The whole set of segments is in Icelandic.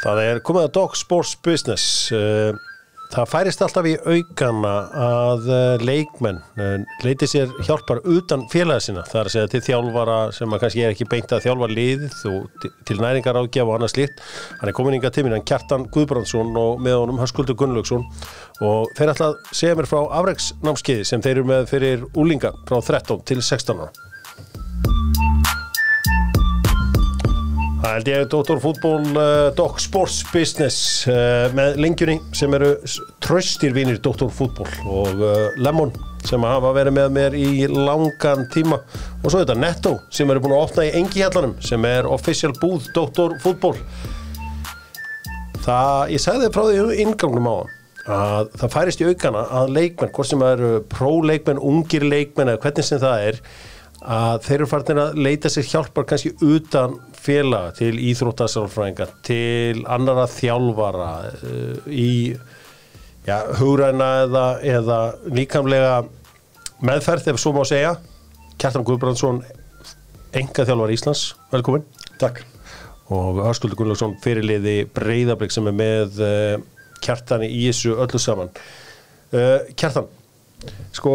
Það er komið að Dog Sports Business. Eh, Það færist alltaf í aukana að eh, leikmenn eh, leiti sér hjálpar utan félaga sína. Það er að segja til þjálfara sem kannski er ekki beint að þjálfa liðið og til næringar ágjafa og annað slíkt. Hann er komin yngar tímin, hann Kjartan Guðbrandsson og með honum Höskuldur Gunnlaugsson og þeir að segja mér frá afreiksnámskeiði sem þeir eru með fyrir úlinga frá 13 til 16 ára. Það held ég Dr. Fútból uh, Doc Sports Business uh, með lengjunni sem eru tröstir vinir Dr. Fútból og uh, Lemon sem hafa verið með mér í langan tíma og svo þetta Netto sem eru búin að opna í engi hjallanum sem er official búð Dr. Fútból Það, ég segði frá því um ingangnum á að það færist í aukana að leikmenn, hvort sem það eru próleikmenn, ungir leikmenn eða hvernig sem það er að þeir eru farin að leita sér hjálpar kannski utan félaga til íþróttasálfræðingar, til annara þjálfara uh, í ja, hugræna eða, eða líkamlega meðferð ef svo má segja. Kjartan Guðbrandsson enga þjálfar Íslands, velkomin. Takk. Og Hörskuldur Gunnlaugsson fyrirliði Breiðablík sem er með uh, Kjartan í þessu öllu saman. Uh, Kjartan sko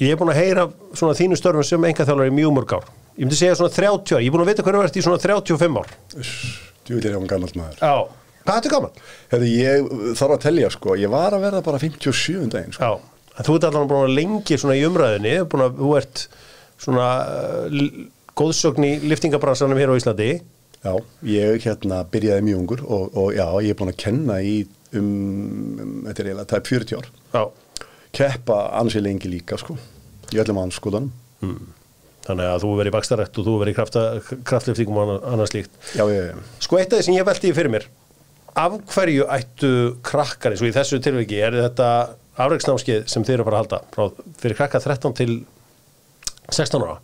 ég er búin að heyra svona þínu störfum sem enga þjálfar í mjög mörg ár. Ég myndi segja svona 30 ár, ég er búin að vita hvernig verðist í svona 35 ár. Djúvill er ég án gammalt maður. Já, hvað er þetta gaman? Hefði ég þarf að telja sko, ég var að verða bara 57 daginn sko. Já, en þú ert allan búin að lengi svona í umræðinni, búin að þú ert svona uh, góðsögn í liftingabransanum hér á Íslandi. Já, ég hérna byrjaði mjög ungur og, og já, ég er búin að kenna í um, um þetta eiginlega tæp 40 ár Já, keppa ansið lengi líka sko í öllum anskoðanum þannig að þú verið bakstarætt og þú verið kraftliftingum og annað, annað slíkt. Já, ég, Sko eitt af því sem ég velti fyrir mér af hverju ættu krakkar eins og í þessu tilviki er þetta afreiksnámskeið sem þeir eru að fara að halda frá, fyrir krakka 13 til 16 ára?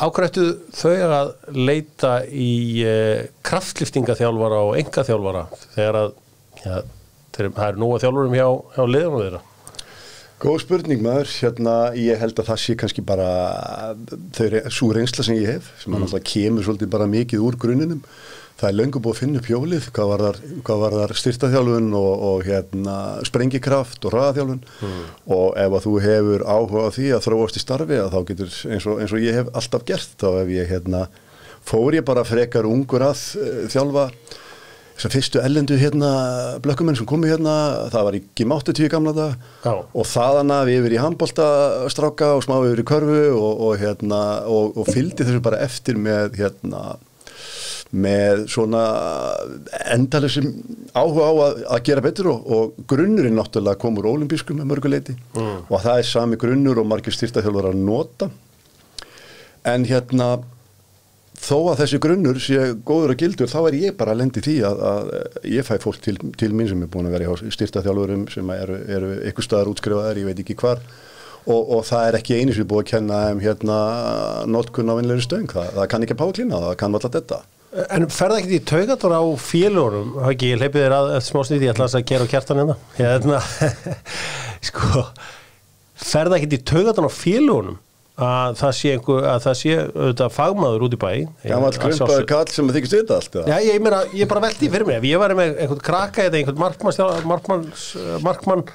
Á hverju ættu þau að leita í eh, kraftliftingaþjálfara og engaþjálfara þegar að ja, þeir, það er nóga þjálfurum hjá, hjá liðanum þeirra Góð spurning maður, hérna ég held að það sé kannski bara þau svo reynsla sem ég hef sem mm. alltaf kemur svolítið bara mikið úr gruninum það er löngu búið að finna upp hjólið hvað var þar, þar styrtaþjálfun og, og hérna sprengikraft og ræðaþjálfun mm. og ef að þú hefur áhuga á því að þróast í starfi að þá getur eins og, eins og ég hef alltaf gert þá ef ég hérna fór ég bara frekar ungur að uh, þjálfa þessar fyrstu ellendu hérna blökkumenn sem komu hérna, það var í Gim 80 gamla Já. og þaðan að við yfir í handbóltastráka og smá yfir í körfu og, og hérna og, og fylgdi þessu bara eftir með hérna með svona endalisum áhuga á að, að gera betur og, og grunnurinn náttúrulega kom úr olimpískum með mörguleiti mm. og það er sami grunnur og margir styrtaþjálfur að nota en hérna þó að þessi grunnur sé góður og gildur þá er ég bara að lendi því að, að ég fæ fólk til, til mín sem er búin að vera í styrtaþjálfurum sem eru, eru ykkur staðar útskrifaðar, ég veit ekki hvar. Og, og það er ekki einu sem er búin að kenna um hérna notkunn á vinleiri stöng. Það, það kann ekki að páklina, það kann alltaf þetta En ferða ekkert í taugator á félugunum, hafa ekki, ég leipið þér að smá snýtti, ég ætla að gera á kjartan hérna, hérna sko, ferða ekkert í taugator á félugunum að það sé einhver, að það sé auðvitað fagmaður út í bæ Gammal krumpaður kall sem þykist þetta allt? Já, ég meina, ég bara veldi fyrir mig ef ég var með einhvern krakka eða einhvern markmann, markmann, markmann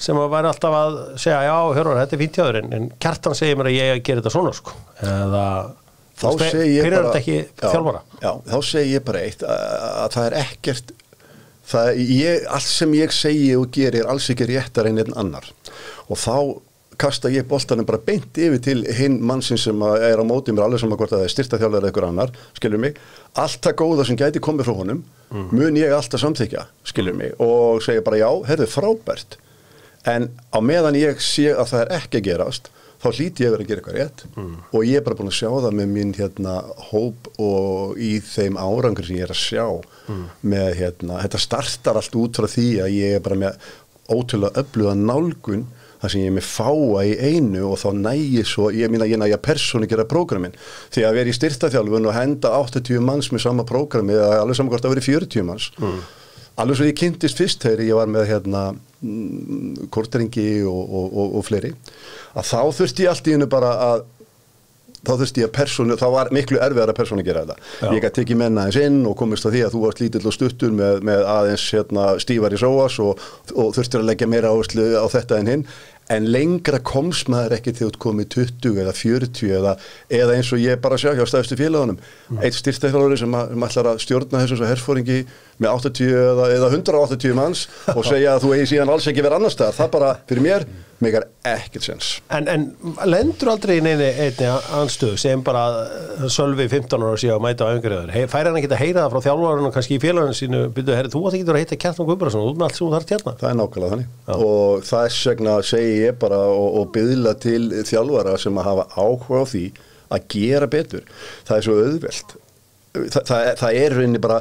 sem að væri alltaf að segja já, hörur, þetta er fínt hjá þér en kjartan segir mér að ég ger þetta svona sko. eða þá segir ég bara þjálfara já, þá segir ég bara eitt að, að það er ekkert það, ég, allt sem ég segi og gerir er alls ekki réttar en einn annar og þá kasta ég boltanum bara beint yfir til hinn mannsinn sem er á mótið mér alveg saman hvort að það er styrtaþjálfur eða eitthvað annar, skilur mig allt það góða sem gæti komið frá honum mm. mun ég alltaf samþykja, skilur mig og segja bara já, herðu frábært en á meðan ég sé að það er ekki að gerast þá hlíti ég verið að gera eitthvað rétt mm. og ég er bara búin að sjá það með mín hérna hóp og í þeim árangur sem ég er að sjá mm. með hérna, þetta startar allt út frá því að ég er bara með ótrúlega öfluga nálgun þar sem ég er með fáa í einu og þá nægir svo, ég minna ég nægja persónu gera prógramin, því að vera í styrtaþjálfun og henda 80 manns með sama prógrami eða alveg saman hvort að vera 40 manns mm. alveg svo ég kynntist fyrst þegar ég var með hérna korteringi og, og, og, og fleiri að þá þurfti ég allt í hennu bara að þá þurfti ég að persónu, þá var miklu erfiðar að persónu gera þetta. Já. Ég gæti tekið menna aðeins inn og komist að því að þú varst lítill og stuttur með, með aðeins hérna, stífar í sóas og, og þurftir að leggja meira áherslu á þetta en hinn en lengra komst maður ekki til að komið 20 eða 40 eða, eða eins og ég bara sjá hjá stæðstu félagunum mm. eitt styrstæðfélagari sem, sem ætlar að stjórna þessu herfóringi með 80 eða, eða 180 manns og segja að þú eigi síðan alls ekki verið annar staðar, það bara fyrir mér meikar ekkert sens. En, en lendur aldrei neini einni anstöðu sem bara uh, Sölvi 15 ára síðan að mæta á æfingaröður fær hann ekki að heyra það frá þjálfarinn og kannski í félaginu sínu? Byrju, herri, þú átt ekki að heita Kjartan Guðbjörnsson út með allt sem þú þarf hérna. Það er nákvæmlega þannig. Og þess vegna segi ég bara og, og byðla til þjálfara sem að hafa áhuga á því að gera betur. Það er svo auðvelt. Þa, það, það er rauninni bara,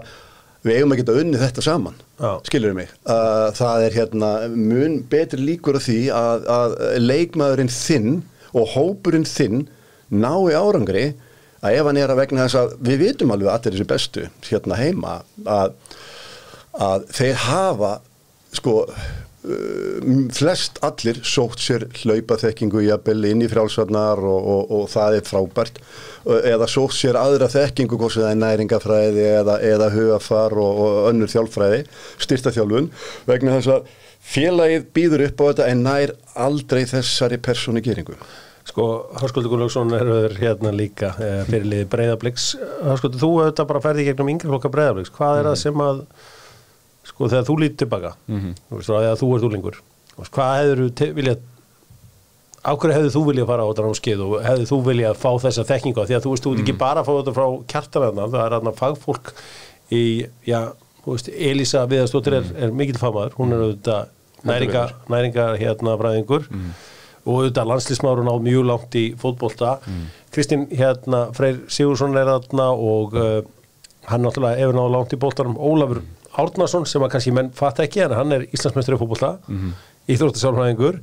við eigum að geta unnið þetta saman, Já. skilur mig. Uh, það er hérna mun betri líkur á því að, að leikmaðurinn þinn og hópurinn þinn nái árangri að ef hann er að vegna þess að við vitum alveg að allir þessi bestu hérna heima að að þeir hafa sko flest allir sótt sér hlaupaþekkingu jafnvel inn í frjálsvarnar og, og, og það er frábært. Uh, eða sótt sér aðra þekkingu hvort sem það er næringafræði eða, eða hugafar og, og önnur þjálfræði styrta þjálfun vegna þess að félagið býður upp á þetta en nær aldrei þessari persónu geringu Sko, Háskuldur Gunnlaugsson er hérna líka eh, fyrirliði Breiðabliks. Háskuldur, þú auðvitað bara ferði gegnum yngri flokka Breiðabliks. Hvað er það sem að sko, þegar þú lítið tilbaka þú veist, að þú ert úlingur hvað hefur þú viljað á hverju hefðu þú viljað fara á þetta námskeið og hefðu þú viljað fá þessa þekkingu því að þú veist, þú ert ekki bara að fá þetta frá kjartanarna það er hérna fagfólk í, já, þú veist, Elisa Viðarstóttir er, er mikill famaður, hún er auðvitað næringa, næringa hérna fræðingur og auðvitað landslísmárun á mjög langt í fótbolta. Kristín hérna Freyr Sigursson er þarna og uh, hann náttúrulega ef náðu langt í boltanum Ólafur Árnason sem að kannski menn fatta ekki en hann er Íslandsmeistri í fótbolta mm -hmm. íþróttasálfræðingur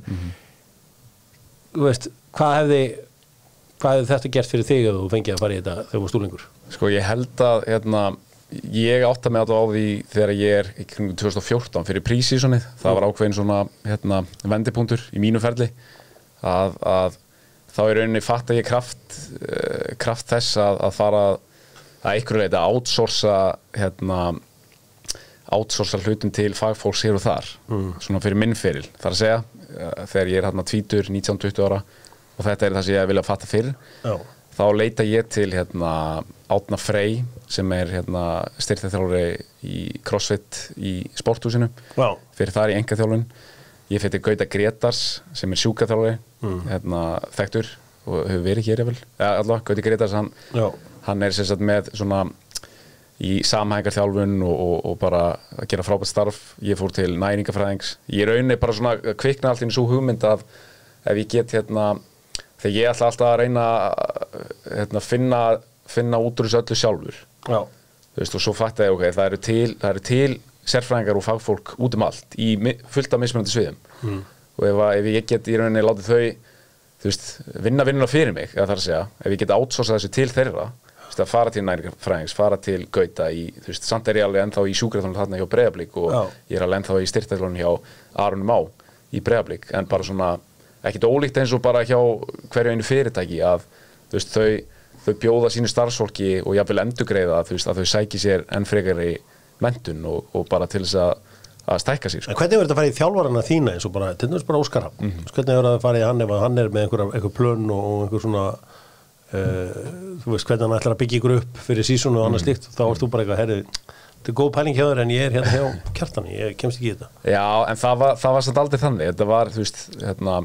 þú veist, hvað hefði hvað hefði þetta gert fyrir þig að þú fengið að fara í þetta þegar þú var stúlingur Sko ég held að hérna, ég átta mig alltaf á því þegar ég er í kringum 2014 fyrir prísísonið, það var ákveðin svona hérna, vendipunktur í mínu ferli að, að þá er rauninni fatt að ég kraft uh, kraft þess að, að fara að einhverju leita að outsourca hérna outsourca hlutum til fagfólks hér og þar. Svona fyrir minnferil, þar að segja uh, þegar ég er hérna tvítur, 19-20 ára og þetta er það sem ég vilja fatta fyrir Já. þá leita ég til hérna, Átna Frey sem er hérna, styrtaþjálfari í CrossFit í sporthúsinu. Já. fyrir þar í engaþjálfun ég fyrir Gauta Gretars sem er sjúkaþjálfari hérna, þekktur og hefur verið hér eða ja, allavega, Gauti Gretars hann, hann er sagt með svona í samhængarþjálfun og, og, og bara að gera frábært starf ég fór til næringafræðings ég rauninni bara svona að kvikna allt í svo hugmynd að ef ég get hérna þegar ég ætla alltaf að reyna að hérna, finna, finna út úr þessu öllu sjálfur Já. þú veist og svo fatt ég ok, það eru til, það eru til sérfræðingar og fagfólk út um allt í fullt af mismunandi sviðum mm. og ef, ef ég get í rauninni látið þau þú veist, vinna vinnuna fyrir mig ef ég get átsósa þessu til þeirra veist, að fara til næringafræðings, fara til Gauta í, þú veist, samt er ég alveg ennþá í sjúkraþjónu þarna hjá Breiðablík og Já. ég er alveg ennþá í styrtaþjónu hjá Arunum Á í Breiðablík, en bara svona ekkit ólíkt eins og bara hjá hverju einu fyrirtæki að þú veist, þau, þau bjóða sínu starfsfólki og jafnvel endugreiða þú veist, að þau sæki sér enn frekari mentun og, og bara til þess að, að stækka sig sko. Hvernig verður þetta að fara í þjálfarana þína eins og bara, til dæmis bara Óskar Hafn Mhm. hvernig verður það að fara í hann ef hann er með einhver, einhver plön og einhver svona þú veist hvernig hann ætlar að byggja ykkur upp fyrir sísonu og annað Mhm. slíkt þá ert þú bara eitthvað, herri, þetta er góð pæling hjá þér en ég er hérna hjá kjartani, ég kemst ekki í þetta Já, en það var, það var samt aldrei þannig þetta var, þú veist, hérna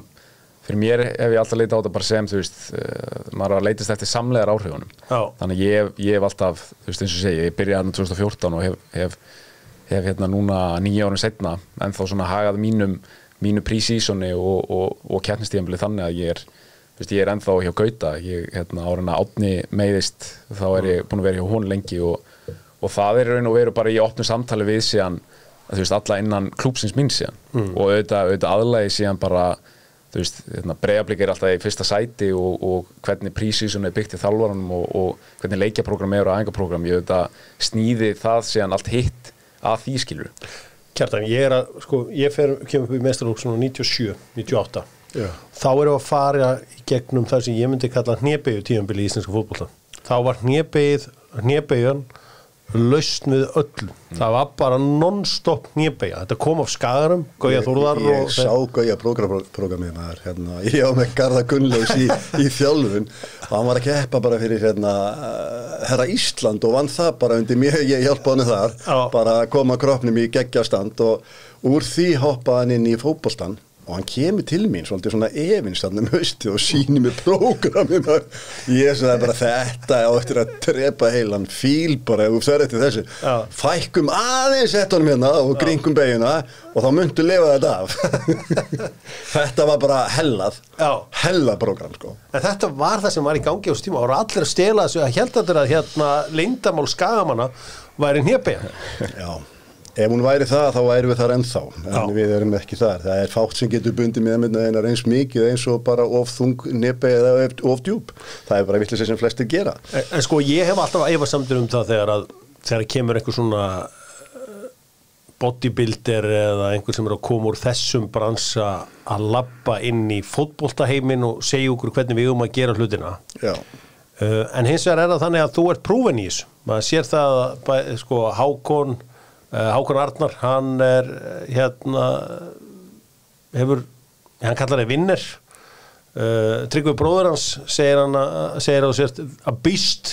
fyrir mér hef ég alltaf leitað á þetta bara sem þú veist, uh, maður að leitast eftir samlegar áhrifunum Já. þannig ég, ég hef alltaf, þú veist eins og segi ég byrjaði hann 2014 og hef, hef, hef hérna núna nýja árum setna en þá svona hagað mínum mínu prísísoni og, og, og keppnistíðanbili þannig að ég er veist, ég er ennþá hjá Gauta. Ég, hérna, árin að átni meiðist þá er ég búin að vera hjá hún lengi og, og það er raun og veru bara í opnu samtali við síðan þú veist, alla innan klúpsins mín síðan. Og auðvitað, auðvitað aðlægi síðan bara þú veist, hérna, breyðablík er alltaf í fyrsta sæti og, og hvernig prísísun er byggt í þalvaranum og, og hvernig leikjaprógram er og æfingaprógram, ég auðvitað sníði það síðan allt hitt að því skilur Kjartan, ég er að, sko, ég fer, kemur upp í mestarlók svona 97, 98 Já. þá erum við að fara í gegnum það sem ég myndi kalla hnébegju tíðanbili í íslenska fótbolta. Þá var hnébegið hnébegjan lausn við öllu. Það var bara non-stop hnébegja þetta kom af skagarum, Gauja Þórðar ég, ég sá Gauja prógramið maður hérna, ég á með Garða Gunnlaus í, í þjálfun. Og hann var að keppa bara fyrir hérna, uh, herra Ísland og vann það bara undir mér, ég hjálpa hann þar. Já. bara koma kroppnum í geggjastand og úr því hoppaði hann inn í fótbolstan og hann kemur til mín svolítið svona efinst hann um hausti og síni mig prógramið ég sagði bara þetta á eftir að trepa heilan fíl bara ef þú fer eftir þessu. Já. fækkum aðeins ettunum hérna og gringum beiguna og þá myndu lifa þetta af. Þetta var bara hellað. Já. hellað program sko. En þetta var það sem var í gangi á stíma og allir að stela þessu. Að held að hérna leyndamál skagamanna væri hnébegja já Ef hún væri það, þá væri við þar ennþá, en Já. við erum ekki þar. Það er fátt sem getur bundið með með einar eins mikið eins og bara of þung nepi eða of- of djúb. Það er bara villis sem flestir gera. En, en sko ég hef alltaf æfa samtur um það þegar að þegar kemur einhver svona eh, bodybuilder eða einhver sem er að koma úr þessum bransa að labba inn í fótboltaheimin og segja okkur hvernig við um að gera hlutina Já, uh, en hins vegar er það þannig að þú ert prúven í þessu maður sér það að sko Hákon Hákon Arnar hann er eh, hérna hefur hann kallar það vinner. Uh, Tryggvi bróður hans segir hann að, sért að býst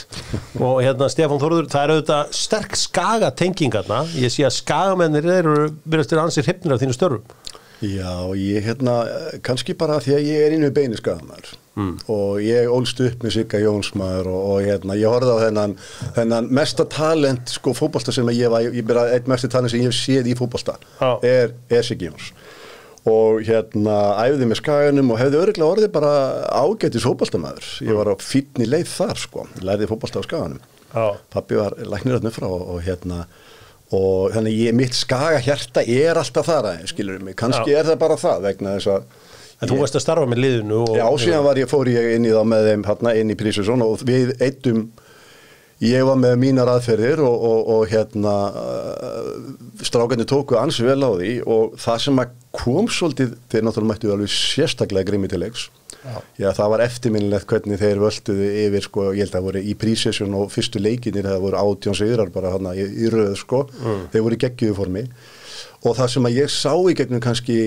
og hérna Stefán Þorður það er auðvitað sterk skaga tengingarna ég sé að skagamennir eru byrjast til ansið hrypnir af þínu störfum. Já, ég hérna, eh, kannski bara því að ég er inn við beinu skafamæður mm. og ég ólst upp með Sigga Jónsmaður og, og hérna, ég horfði á þennan, þennan mesta talent, sko, fótbolta sem ég var, ég bara, eitt mesta talent sem ég hef séð í fótbolta Já. er, er Sigga Jóns og hérna æfði með skaganum og hefði örgulega orðið bara ágættis fótboltamæður ég var á fínni leið þar, sko, lærði fótbolta á skaganum Já. pappi var læknir þarna frá og, og hérna og þannig ég, mitt skaga hjarta er alltaf þar aðeins, skilur mig, kannski Já. er það bara það vegna þess að en þú varst að starfa með liðinu og, Já, síðan var ég, fór ég inn í þá með þeim hérna, inn í Prísusson og við eittum ég var með mínar aðferðir og, og, og hérna uh, strákandi tóku ansi vel á því og það sem að kom svolítið, þeir náttúrulega mættu alveg sérstaklega grimmi til leiks. Já, það var eftirminnilegt hvernig þeir völduðu yfir, sko, ég held að það voru í prísesjón og fyrstu leikinir, það voru átjón sigrar bara hana í, í röð, sko. Þeir voru í geggjuðu formi og það sem að ég sá í gegnum kannski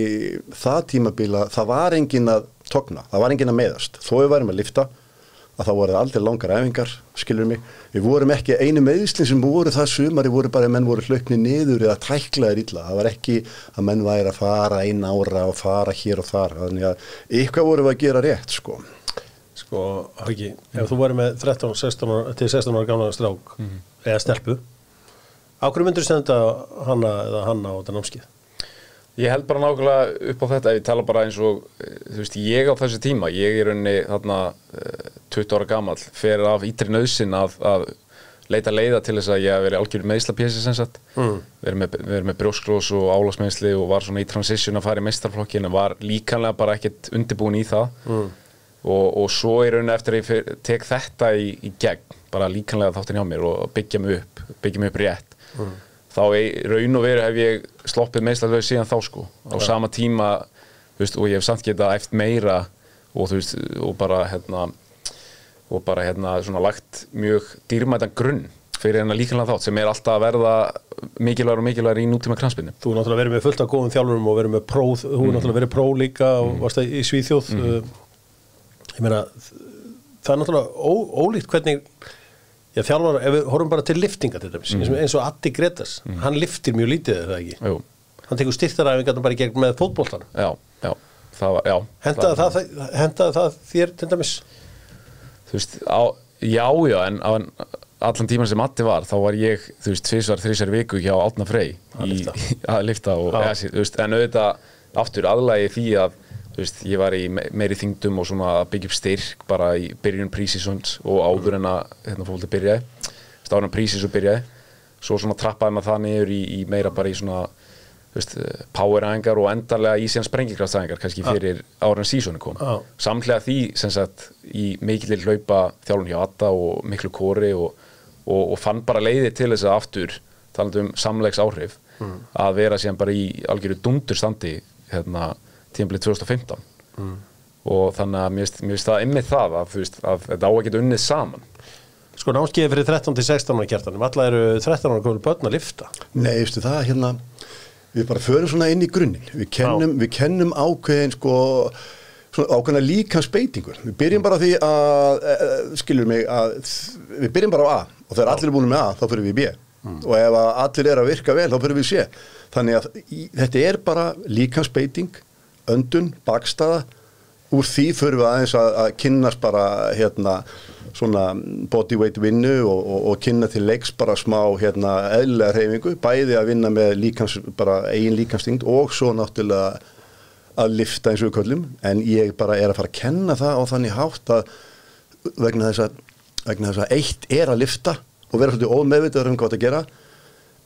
það tímabila, það var engin að togna, það var engin að meðast þó við værum að lifta, að það voru aldrei langar æfingar, skilur mig. Við vorum ekki, einu meðislinn sem voru það sumari voru bara að menn voru hlaupni niður eða tæklaðir illa, það var ekki að menn væri að fara einn ára og fara hér og þar, þannig að eitthvað voru að gera rétt, sko. Sko, Hauki, ef þú væri með 13, 16 ára, til 16 ára gamla strák eða stelpu á hverju myndur senda hana eða hanna á þetta námskið Ég held bara nákvæmlega upp á þetta ef ég tala bara eins og, eh, þú veist, ég á þessu tíma, ég er unni þarna eh, 20 ára gamall, fer af ítri nöðsin að, að leita leiða til þess að ég hef verið algjör meðslapjesi sem sagt, mm. verið með, verið með brjósklós og álagsmeðsli og var svona í transition að fara í meistarflokkin en var líkanlega bara ekkert undirbúin í það mm. og, og svo er rauninni eftir að ég tek þetta í, í gegn, bara líkanlega þáttin hjá mér og byggja mig upp, byggja mig upp rétt þá í raun og veru hef ég sloppið meðslalög síðan þá sko. Á sama tíma veist, og ég hef samt getað eftir meira og veist og bara hérna og bara hérna svona lagt mjög dýrmætan grunn fyrir hérna líkanlega þátt sem er alltaf að verða mikilvægur og mikilvægur í nútíma kranspinnu þú er náttúrulega verið með fullt af góðum þjálfurum og verið með pró, þú er náttúrulega verið pró líka og varst það í Svíþjóð. Uh, ég meina það er náttúrulega ó, ólíkt hvernig já, þjálfar, ef við horfum bara til liftinga til dæmis, og- eins og Addi Gretas hann liftir mjög lítið er það ekki? Jú, hann tekur styrtaræfingarna bara í gegn með fótboltan já, já, það var, já. Hendaði það, það, hendaði það þér til dæmis? Þú veist, á, já, já, en á allan tíman sem Matti var, þá var ég, þú veist, tvisvar, þrísar viku hjá Átna Frey Að lyfta. að lifta og, eða, þú veist, en auðvitað aftur aðlagi því að, veist, ég var í me- meiri þingdum og svona að byggja upp styrk bara í byrjun prísisons og áður en að, hérna, fólkið byrjaði. Stáðan prísis og byrjaði. Svo svona trappaði maður það niður í, í meira bara í svona, veist, poweræðingar og endarlega í síðan sprengikrafstæðingar kannski fyrir ára en sísoni kom. Já. samhlega því sem sagt í mikillir hlaupa þjálfun hjá Atta og miklu kóri og, og, og fann bara leiði til þess að aftur talandi um samlegs áhrif að vera síðan bara í algjöru dundurstandi hérna tímabilið 2015 og þannig að mér finnst- það ymmið það að, veist, að þetta á að geta unnið saman. Sko námskeiði fyrir 13-16 ára kjartanum, alla eru 13 ára komið börn að lifta. Nei, veistu það hérna við bara förum svona inn í grunninn. Við kennum, við kennum ákveðin sko svona ákveðina líkansbeitingur við byrjum bara á því að e, skilur mig að við byrjum bara á A. Og þegar allir er búin með A þá fyrir við í B. Og ef að allir er að virka vel þá fyrir við í C. Þannig að í, þetta er bara líkansbeiting öndun, bakstaða. Úr því fyrir við aðeins að, að kynnast bara hérna svona bodyweight vinnu og, og, og kynna til leiks bara smá hérna eðlilega reyfingu, bæði að vinna með líkans, bara eigin líkanstingt og svo náttúrulega að lifta eins og köllum, en ég bara er að fara að kenna það á þannig hátt að vegna þess að, vegna þess að eitt er að lifta og vera svolítið ómeðvitaður um hvað það gera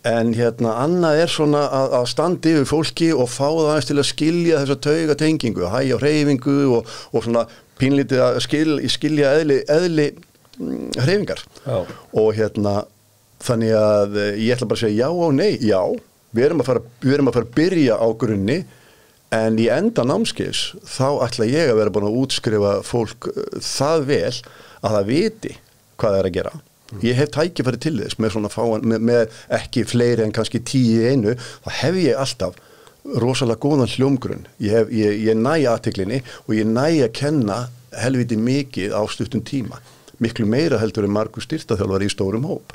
en hérna annað er svona að, að standa yfir fólki og fá það aðeins til að skilja þessa tauga tengingu, hægja hreyfingu og, og svona pínlítið að skil, skilja eðli, eðli mm, hreyfingar. Já. og hérna þannig að eh, ég ætla bara að segja já og nei, já. Við erum að fara, við erum að, fara að byrja á grunni en í enda námskeis þá ætla ég að vera búin að útskrifa fólk eh, það vel að það viti hvað það er að gera ég hef tækifæri til þess með fáan með, með ekki fleiri en kannski tíu í einu þá hef ég alltaf rosalega góðan hljómgrunn. Ég, hef, ég, ég næ aðtiklinni og ég næ að kenna helviti mikið á stuttum tíma. Miklu meira heldur en margur styrtaþjálfar í stórum hóp.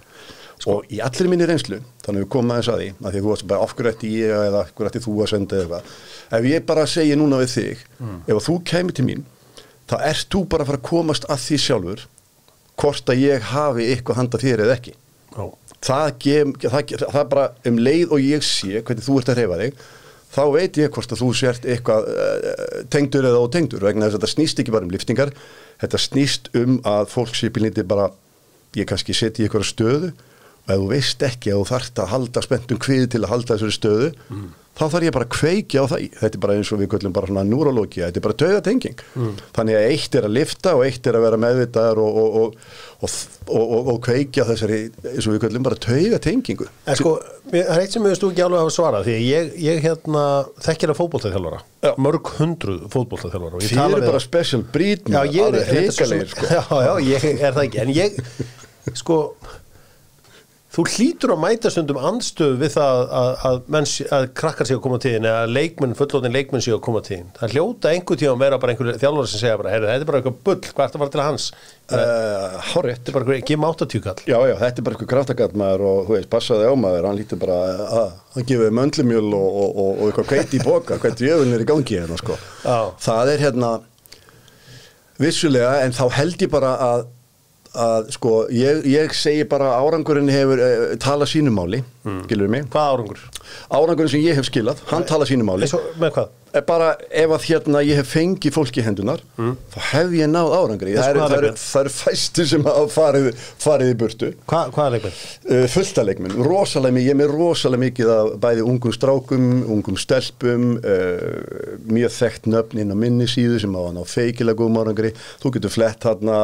Og í allir minni reynslu þannig að við komum aðeins að því að því að þú varst bara afgrætti ég eða afgrætti þú að senda eða eitthvað. Ef ég bara segi núna við þig ef að þú kemur til mín þá ert þú bara að fara að komast að því sjálfur hvort að ég hafi eitthvað handa þér eða ekki. Það, gem, það, það bara um leið og ég sé hvernig þú ert að reyfa þig þá veit ég hvort að þú sért eitthvað uh, tengdur eða ótengdur vegna þess að þetta snýst ekki bara um liftingar þetta snýst um að fólk sé bílindi bara ég kannski setja í eitthvað stöðu og ef þú veist ekki að þú þarft að halda spenntum kvið til að halda þessari stöðu þá þarf ég bara að kveikja á það. Þetta er bara eins og við köllum bara svona neurológia þetta er bara taugatenging. Þannig að eitt er að lifta og eitt er að vera meðvitaðar og, og, og, og, og, og, og kveikja þessari eins og við köllum bara taugatengingu. En sko, það er eitt sem við stu ekki alveg hafa svarað því að ég, ég hérna þekkir að fótboltaþjálfara. Já. mörg hundruð ég Þið tala eru bara special breed Já, ég er sko. Já, já, ég er það ekki En ég, sko Þú hlýtur að mæta stundum andstöð við það að, að, menn, sé- að krakkar séu að koma til þín eða leikmenn, fullóðin leikmenn séu að koma til þín Það hljóta einhver tíma að vera bara einhver þjálfur sem segja bara, heyrðu, þetta er bara eitthvað bull, hvað er það að fara til hans? Uh, Hárétt Þetta er bara eitthvað, gem 80 kall Já, já, þetta er bara eitthvað kraftakall maður og þú veist, passaði á maður, hann lítur bara að hann gefið möndlumjöl og, og, og, og eitthvað kveiti í boka, hvernig jöfun er hérna, sko. Er hérna vissulega, en þá held ég bara að, að sko, ég, ég segi bara árangurinn hefur uh, talað sínumáli, mm. skilur mig Hvað árangur? árangurinn sem ég hef skilað, hann talað sínumáli með hvað? Eh, bara ef að hérna ég hef fengið fólki hendunar þá hef ég náð árangri. Það eru, það eru fæstu sem hafa farið, farið í burtu. Hva, hvað er leikmenn? uh, fullta leikmenn, rosalega mikið ég er með rosalega mikið af bæði ungum strákum ungum stelpum uh, mjög þekkt nöfn inn á minni síðu sem á hann á feikilega góðum árangri. Þú getur flett hann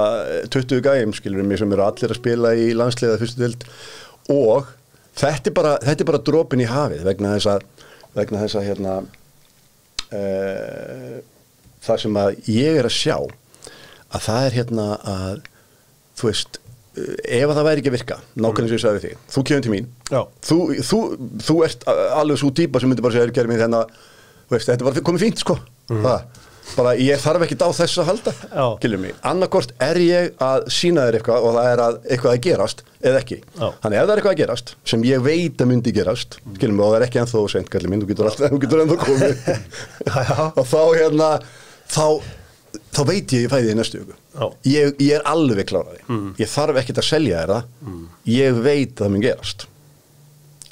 20 gæjum skilur mig sem eru allir að spila í landsliða fyrstu dild og þetta er bara, er bara dropin í hafið vegna þess að, vegna þess að hérna uh, það sem að ég er að sjá að það er hérna að þú veist uh, ef að það væri ekki að virka, nákvæmlega sem ég sagði þig þú kemur til mín þú, þú, þú ert alveg svo típa sem myndi bara segja gerði mig þennan þú veist, þetta er bara komið fínt sko. Það, bara ég þarf ekkit á þessu að halda Já. skilur mig, annarkort er ég að sína þér eitthvað og það er að eitthvað að gerast eða ekki, Já. þannig ef það er eitthvað að gerast sem ég veit að myndi gerast skilur mig, og það er ekki ennþá sent, kallir minn, þú getur alltaf þú getur ennþá komið. Og þá hérna þá, þá veit ég ég fæði í næstu ég, ég er alveg kláraði mm. ég þarf ekkert að selja þér það. Ég veit að það mun gerast.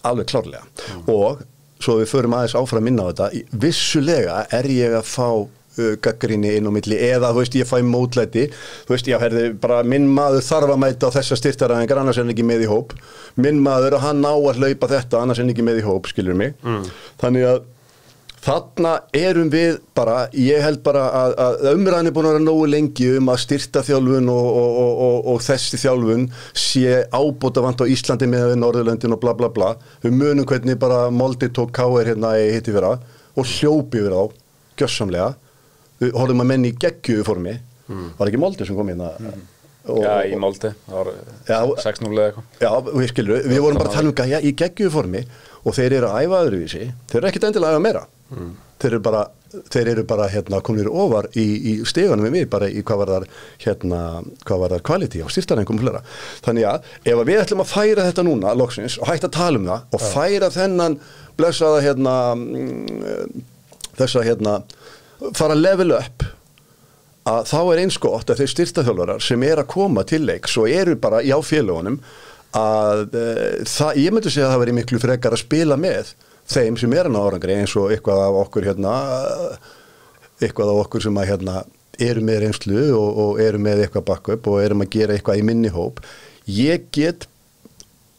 Alveg klárlega. Og svo við förum aðeins áfram minna á þetta vissulega er ég að fá gaggrinni inn á milli eða þú veist ég fæ mótlæti þú veist ég herði bara minn maður þarf að mæta á þessa styrtaræðingar annars er hann ekki með í hóp minn maður og hann á að hlaupa þetta annars er hann ekki með í hóp skilur mig þannig að Þarna erum við bara, ég held bara að, að umræðin er búin að vera nógu lengi um að styrta þjálfun og, og, og, og, og þessi þjálfun sé ábúta vant á Íslandi með Norðurlöndin og bla bla bla. Við munum hvernig bara Moldi tók K.R. hérna í hitti fyrra og hljópi við á, gjössamlega. Horfum að menn í geggjöfu formi. Var ekki Moldi sem kom hérna? Og, Já, í Málti, það var Já. 6-0 eða eitthvað. Já, við skilur, við vorum bara að tala um gæja í geggjöfu formi og þeir eru að æfa öðruvísi. Þeir eru ekkit endilega að æfa meira. Þeir eru bara, þeir eru bara hérna, kominir ofar í, í stegunum við mig bara í hvað var þar hérna, hvað var þar quality og styrtarengum flera þannig að ef að við ætlum að færa þetta núna loksins og hægt að tala um það og færa þennan blessaða hérna mm, þessa hérna fara að level up að þá er eins gott að þeir styrtaþjálfarar sem er að koma til leiks og eru bara í áfélagunum að e, það, ég myndi segja að það veri miklu frekar að spila með þeim sem er að ná árangri eins og eitthvað af okkur hérna eitthvað af okkur sem að hérna eru með reynslu og, og eru með eitthvað backup og erum að gera eitthvað í minni hóp. Ég get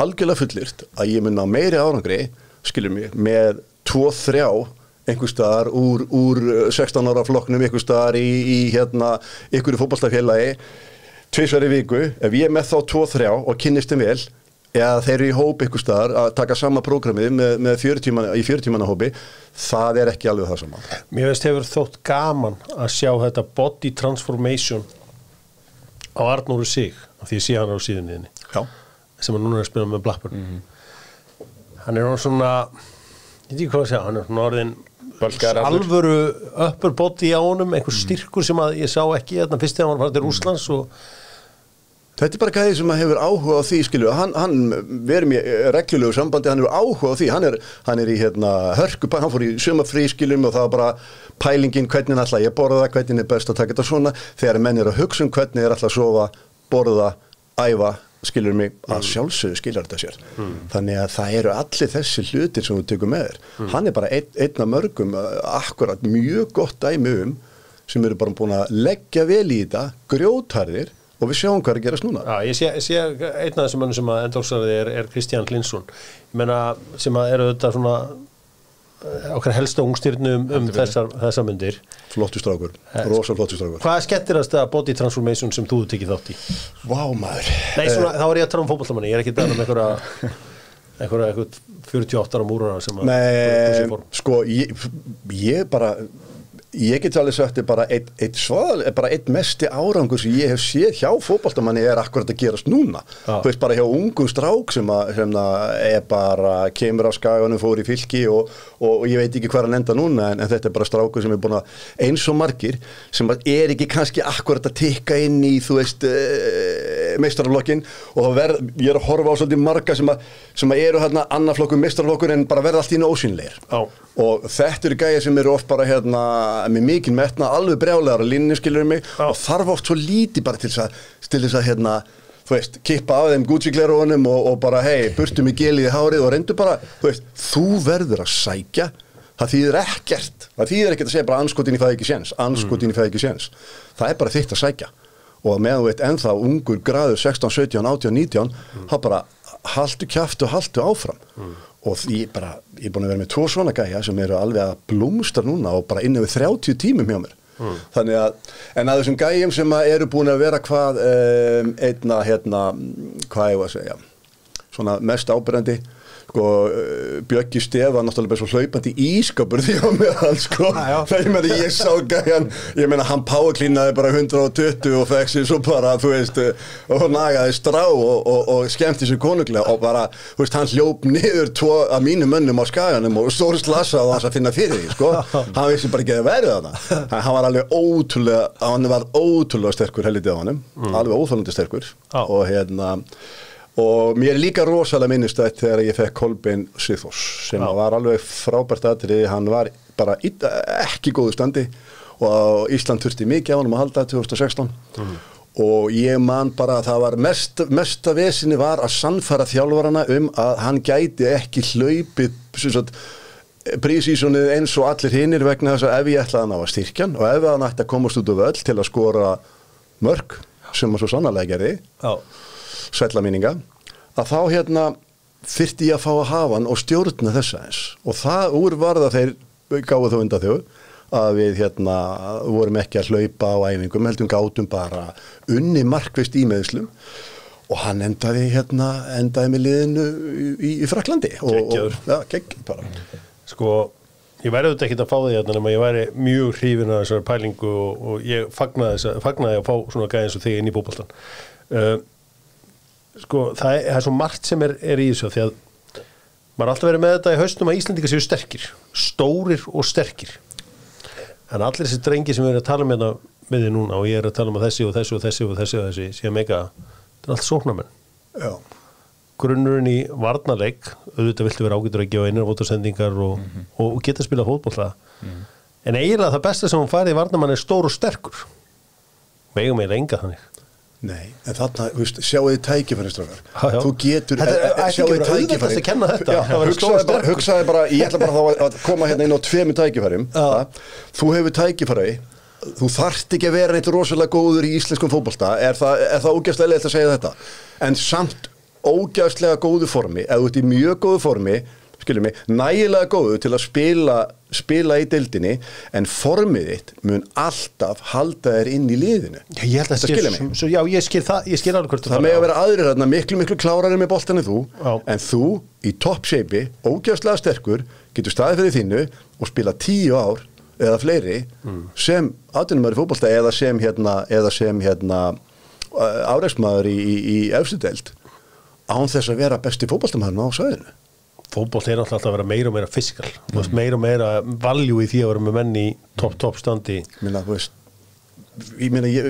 algjörlega fullirt að ég mun á meiri árangri skilur mig, með 2-3 einhver staðar úr, úr 16 ára flokknum, einhver staðar í, í hérna, einhverju fótballstafélagi tvisvar í viku, ef ég er með þá 2-3 og kynnist þeim vel eða þeir eru í hóp einhver staðar að taka sama prógramið með, með 40 tíma, í 40 tímana hópi það er ekki alveg það sama. Mér veist hefur þótt gaman að sjá þetta body transformation á Arnóru sig af því ég sé hann á síðunniðinni sem hann núna er að spila með Blackburn. Hann er svona ég veit ekki hvað að segja, hann er svona orðin. Alvöru upper body á honum einhver styrkur sem að ég sá ekki þarna fyrst þegar hann var til Rúslands og Þetta er bara gæði sem að hefur áhuga á því, skilju, hann, hann verður mér reglulegu sambandi, hann hefur áhuga á því, hann er, hann er í hérna hörku, hann fór í suma frískiljum og það var bara pælingin hvernig ætla ég borða, hvernig er best að taka þetta svona, þegar menn er að hugsa um hvernig er ætla að sofa, borða, æfa, skiljur mig, að sjálfsögðu skiljar þetta sér. Þannig að það eru allir þessi hlutir sem við tökum með þér. Hann er bara einn, einn af mörgum, uh, akkurat mjög gott dæmi um, sem eru bara búin að leggja vel í þetta, grjótarðir, og við sjáum hvað er að gerast núna. Já, ég sé, sé einn af þessum mönnum sem að endóksaði er, er Kristján Klinsson ég meina sem að eru þetta svona eh, okkar helsta ungstyrnu um, um þessar, þessar myndir flottu strákur, rosa flottu strákur. Hvað er skemmtilegast að body transformation sem þú hefur tekið þátt í? Vá maður. Nei, svona, þá er ég að tala um fótballamanni, ég er ekki að tala um einhverja einhverja, einhverja 48 ára múrara sem að Nei, sko ég, ég bara ég get alveg sagt er bara eitt, eitt bara eitt mesti árangur sem ég hef séð hjá fótballtamanni er akkurat að gerast núna Já. þú veist bara hjá ungum strák sem, að, sem að er bara kemur á skaganum, fór í fylki og, og, og ég veit ekki hvað hann enda núna en, en þetta er bara strákur sem er búin að eins og margir sem að er ekki kannski akkurat að tikka inn í þú veist meistaraflokkin og verð, ég er að horfa á svolítið marga sem að, sem að eru hérna annarflokkur meistaraflokkur en bara verða allt í ósynleir Já. og þetta eru gæja sem eru oft bara hérna með mikinn metna, alveg brjálegar að linni skilur mig Já. og þarf oft svo lítið bara til þess að, hérna, þú veist, kippa af þeim Gucci-glerónum og, og bara, hei, burtu mig gelið í hárið og reyndu bara, þú veist, þú verður að sækja, það þýðir ekkert það þýðir ekkert að segja bara anskotin í fæði ekki séns anskotin í fæði ekki séns það er bara þitt að sækja og meðan þú veit ennþá ungur graður 16, 17, 18, 19 þá bara haltu kjaftu, haltu áfram. Og því bara, ég er búin að vera með tvo svona gæja sem eru alveg að blómstra núna og bara innan við 30 tímum hjá mér. Þannig að, en að þessum gæjum sem eru búin að vera hvað um, einna, hérna, hvað ég var að segja svona mest ábyrjandi sko, uh, Bjöggi Stefa náttúrulega bara svo hlaupandi ískapur því á meðal sko, þegar ég meina ég sá gæjan ég meina hann powerklínaði bara 120 og fekk sér svo bara þú veist, uh, og nagaði strá og, og, og skemmti sér konunglega og bara, þú veist, hann hljóp niður tvo af mínu mönnum á skaganum og stór slasa og hans að finna fyrir því, sko. Hann vissi bara ekki að verið þarna. Hann var alveg ótrúlega, hann var ótrúlega sterkur helítið á hannum, alveg óþálandi sterkur. Já. og hérna og mér er líka rosalega minnistætt þegar ég fekk Kolbein Sithos sem Já. var alveg frábært aðrið hann var bara ekki góðu standi og Ísland þurfti mikið á hann að halda 2016 og ég man bara að það var mest, mesta vesinni var að sannfæra þjálfarana um að hann gæti ekki hlaupið prísísonið eins og allir hinnir vegna þess að ef ég ætlaði að ná að styrkjan og ef hann ætti að komast út af öll til að skora mörg sem hann svo sannarlega gerði Já, sætla minninga að þá hérna þyrfti ég að fá að hafa hann og stjórna þessa eins og það úr varða þeir gáðu þó undan þjó að við hérna vorum ekki að hlaupa á æfingum, heldum gátum bara unni markvist í meðslum og hann endaði hérna endaði með liðinu í, í, Fraklandi Geggjaður. ja, gegg sko ég væri auðvitað ekki að fá því hérna nema ég væri mjög hrifin að þessari pælingu og, og ég fagnaði, fagnaði að fá svona gæði eins og þig inn í bóboltan uh, sko það er, það er svo margt sem er, er í þessu því að maður er alltaf verið með þetta í haustum að Íslandika séu sterkir stórir og sterkir. En allir þessi drengi sem við erum að tala um hérna með því núna og ég er að tala um að þessi og þessi og þessi og þessi og þessi sé mega, þetta er allt sóknarmenn. Já. grunnurinn í varnarleik auðvitað viltu vera ágætur að gefa einar vótarsendingar og, og, og geta að spila fótbolla en eiginlega það besta sem hún farið í varnarmann er stór og sterkur. Megum eiginlega enga þannig Nei, en þarna, sjáu þið tækifæri strákar. Já, já. Þú getur sjáu þið tækifæri. hugsaði bara, ég ætla bara þá að- koma hérna inn á tveimu tækifærim. Þú hefur tækifæri þú þarft ekki að vera neitt rosalega góður í íslenskum fótbolta, er það, það ógæslega leitt að segja þetta, en samt ógæslega góðu formi, ef þú ert í mjög góðu formi skiljum mig, nægilega góðu til að spila, spila í deildinni en formið þitt mun alltaf halda þér inn í liðinu Já, ég held að skil, skilja mig. svo, já, ég skil það, ég skil alveg hvort Það fara. með að vera aðrir hérna miklu, miklu klárari með boltan en þú Já. en þú í topp shape, ógjöfslega sterkur getur staðið fyrir þínu og spila tíu ár eða fleiri Mm. sem aðtunum í fótbolta eða sem hérna, eða sem hérna áreiksmaður í, í, í efstu deild án þess að vera besti fótboltamæðurinn á sæðinu fótbolt er alltaf að vera meira og meira fiskal mm. meira og meira valjú í því að vera með menn í topp, topp standi. Minna, þú veist ég meina, ég,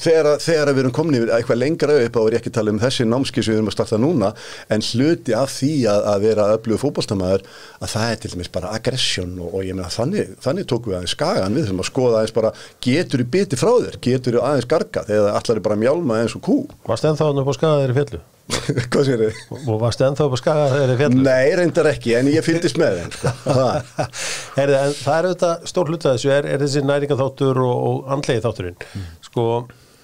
þegar, þegar við erum komin yfir eitthvað lengra upp á er ég ekki að tala um þessi námski sem við erum að starta núna en hluti af því að, að vera öflugur fótballstamæður að það er til dæmis bara aggression og, og ég meina þannig, þannig tókum við aðeins skagan við þessum að skoða aðeins bara getur í biti frá þér, getur í aðeins garga þegar allar er bara mjálma eins og kú? Varst ennþá hann upp á skaga þeirri fjallu hvað sér þið? og varst ennþá upp á skaga þeirri fjallu Nei, reyndar ekki, en ég fylgdist með þeim. Það. Það er auðvitað stór hluta þessu er, er þessi næringaþáttur og, og andlegi þátturinn sko,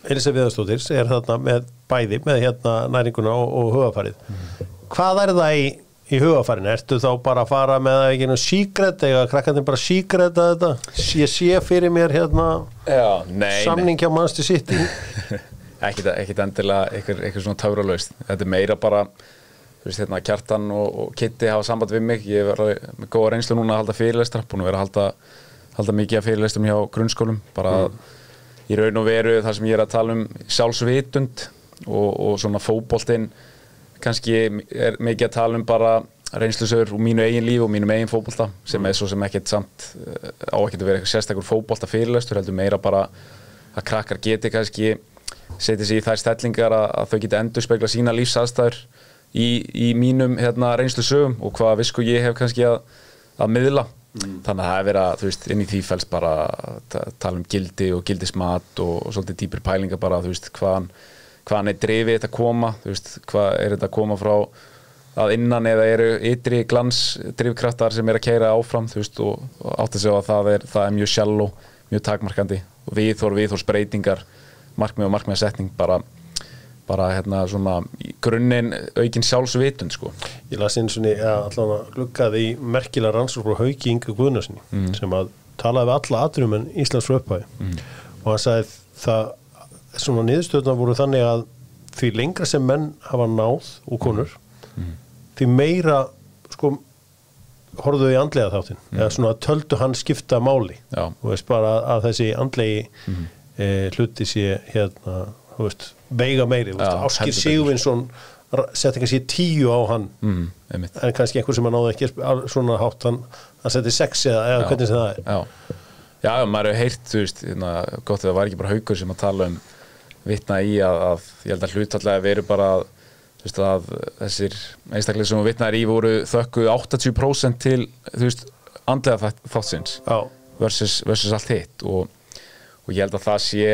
Elisa Viðarstóttir er þarna með bæði með hérna næringuna og, og hugafarið hvað er það í, í hugafarinu? Ertu þá bara að fara með ekki nú síkret eða krakkandi bara síkreta þetta? Ég sé fyrir mér hérna Já, nei, samning hjá mannstu sitt ekkit endilega eitthvað, svona távralaust þetta er meira bara þú veist hérna Kjartan og, og Kitty hafa samband við mig. Ég er með góða reynslu núna að halda fyrirlestra. Búin að vera að halda, halda mikið af fyrirlestrum hjá grunnskólum. Bara í raun og veru þar sem ég er að tala um sjálfsvitund og, og svona fótboltinn. Kannski er mikið að tala um bara reynslusögur úr mínu eigin líf og mínu eigin fótbolta sem er svo sem ekkert samt eh, á ekkert að vera eitthvað sérstakur fótbolta fyrirlestur heldur meira bara að krakkar geti kannski setja sig í þær stellingar að, að þau geti endur spekla sína lífsaðstæður í, í mínum hérna, reynslu sögum og hvað visku ég hef kannski að, að miðla. Þannig að það er verið að þú veist inn í því fælst bara tala um gildi og gildismat og, og svolítið dýpir pælingar bara þú veist hvaðan, hvaðan er drifið þetta að koma þú veist hvað er þetta að koma frá að innan eða eru ytri glans drifkraftar sem er að keira áfram þú veist og, og átt að segja að það er, það er mjög sjálf mjög takmarkandi og viðþór viðþórs breytingar markmið og markmiðasetning bara, bara hérna svona grunninn aukin sjálfsvitund sko. Ég las eins og að gluggaði í merkilega rannsókn frá Hauki Inga Guðnarsinni sem að talaði við alla atrum en Íslands fröpæði og hann sagði það svona niðurstöðuna voru þannig að því lengra sem menn hafa náð og konur því meira sko horfðu í andlega þáttin eða svona töldu hann skipta máli. Já. og veist bara að, að þessi andlegi e, hluti sé hérna, þú veist, veiga meiri betur. Sigurvinsson setti kannski tíu á hann. Mm, en kannski einhver sem að náði ekki svona hátt hann, hann setti sex eða, eða hvernig sem það er. Já, já, maður hefur heyrt, þú veist, hérna, gott að það var ekki bara haukur sem að tala um vitna í að, að ég held að hlutallega veru bara að, þú veist, að þessir einstaklega sem vitnaðir í voru þökku 80% til, þú veist, andlega þátt- þáttsins versus, versus allt hitt. Og, og ég held að það sé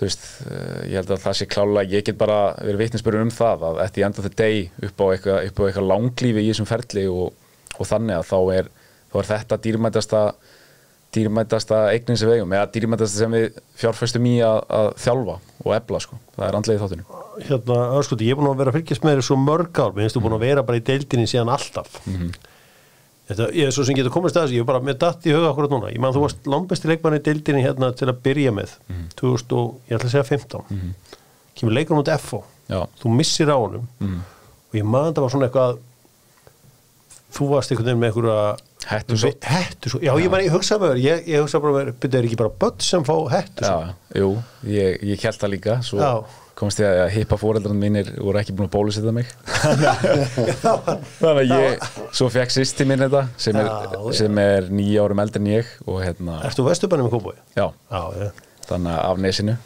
þú veist, eh, ég held að það sé klálega ég get bara verið vitnisbyrjun um það að eftir enda the day upp á eitthvað, eitthvað langlífi í þessum ferli og, og þannig að þá er, þá er þetta dýrmætasta dýrmætasta eignin sem við eigum eða dýrmætasta sem við fjárfæstum í að, að þjálfa og ebla sko, það er andlega í þáttinu hérna, öskuti, ég er búin að vera að fylgjast með þér svo mörg ár, minnst þú búin að vera bara í deildinni síðan alltaf Þetta, ég er svo sem getur komist að þessu, ég er bara með datt í huga akkurat núna, ég man þú varst langbesti leikmann í deildinni hérna til að byrja með 2000 og, ég ætla að segja 15 kemur leikur mútið FO Já, þú missir á honum. Og ég man það var svona eitthvað þú varst einhvern veginn með einhverja Hettusótt. Hettu svo, já, ég, man, ég hugsa með þér ég, ég hugsa bara með þér, byrjuðu ekki bara börn sem fá hettu svo? Já, jú, ég, ég held það líka svo Já. Komst ég að hippa fóreldrarnir mínir voru ekki búin að bólusetja mig. Þannig að ég svo fekk sýsti minn þetta sem er, sem er nýja árum eldri en ég og hérna, Ertu vesturbænum í Kópói? já, Já, já. Þannig að af nesinu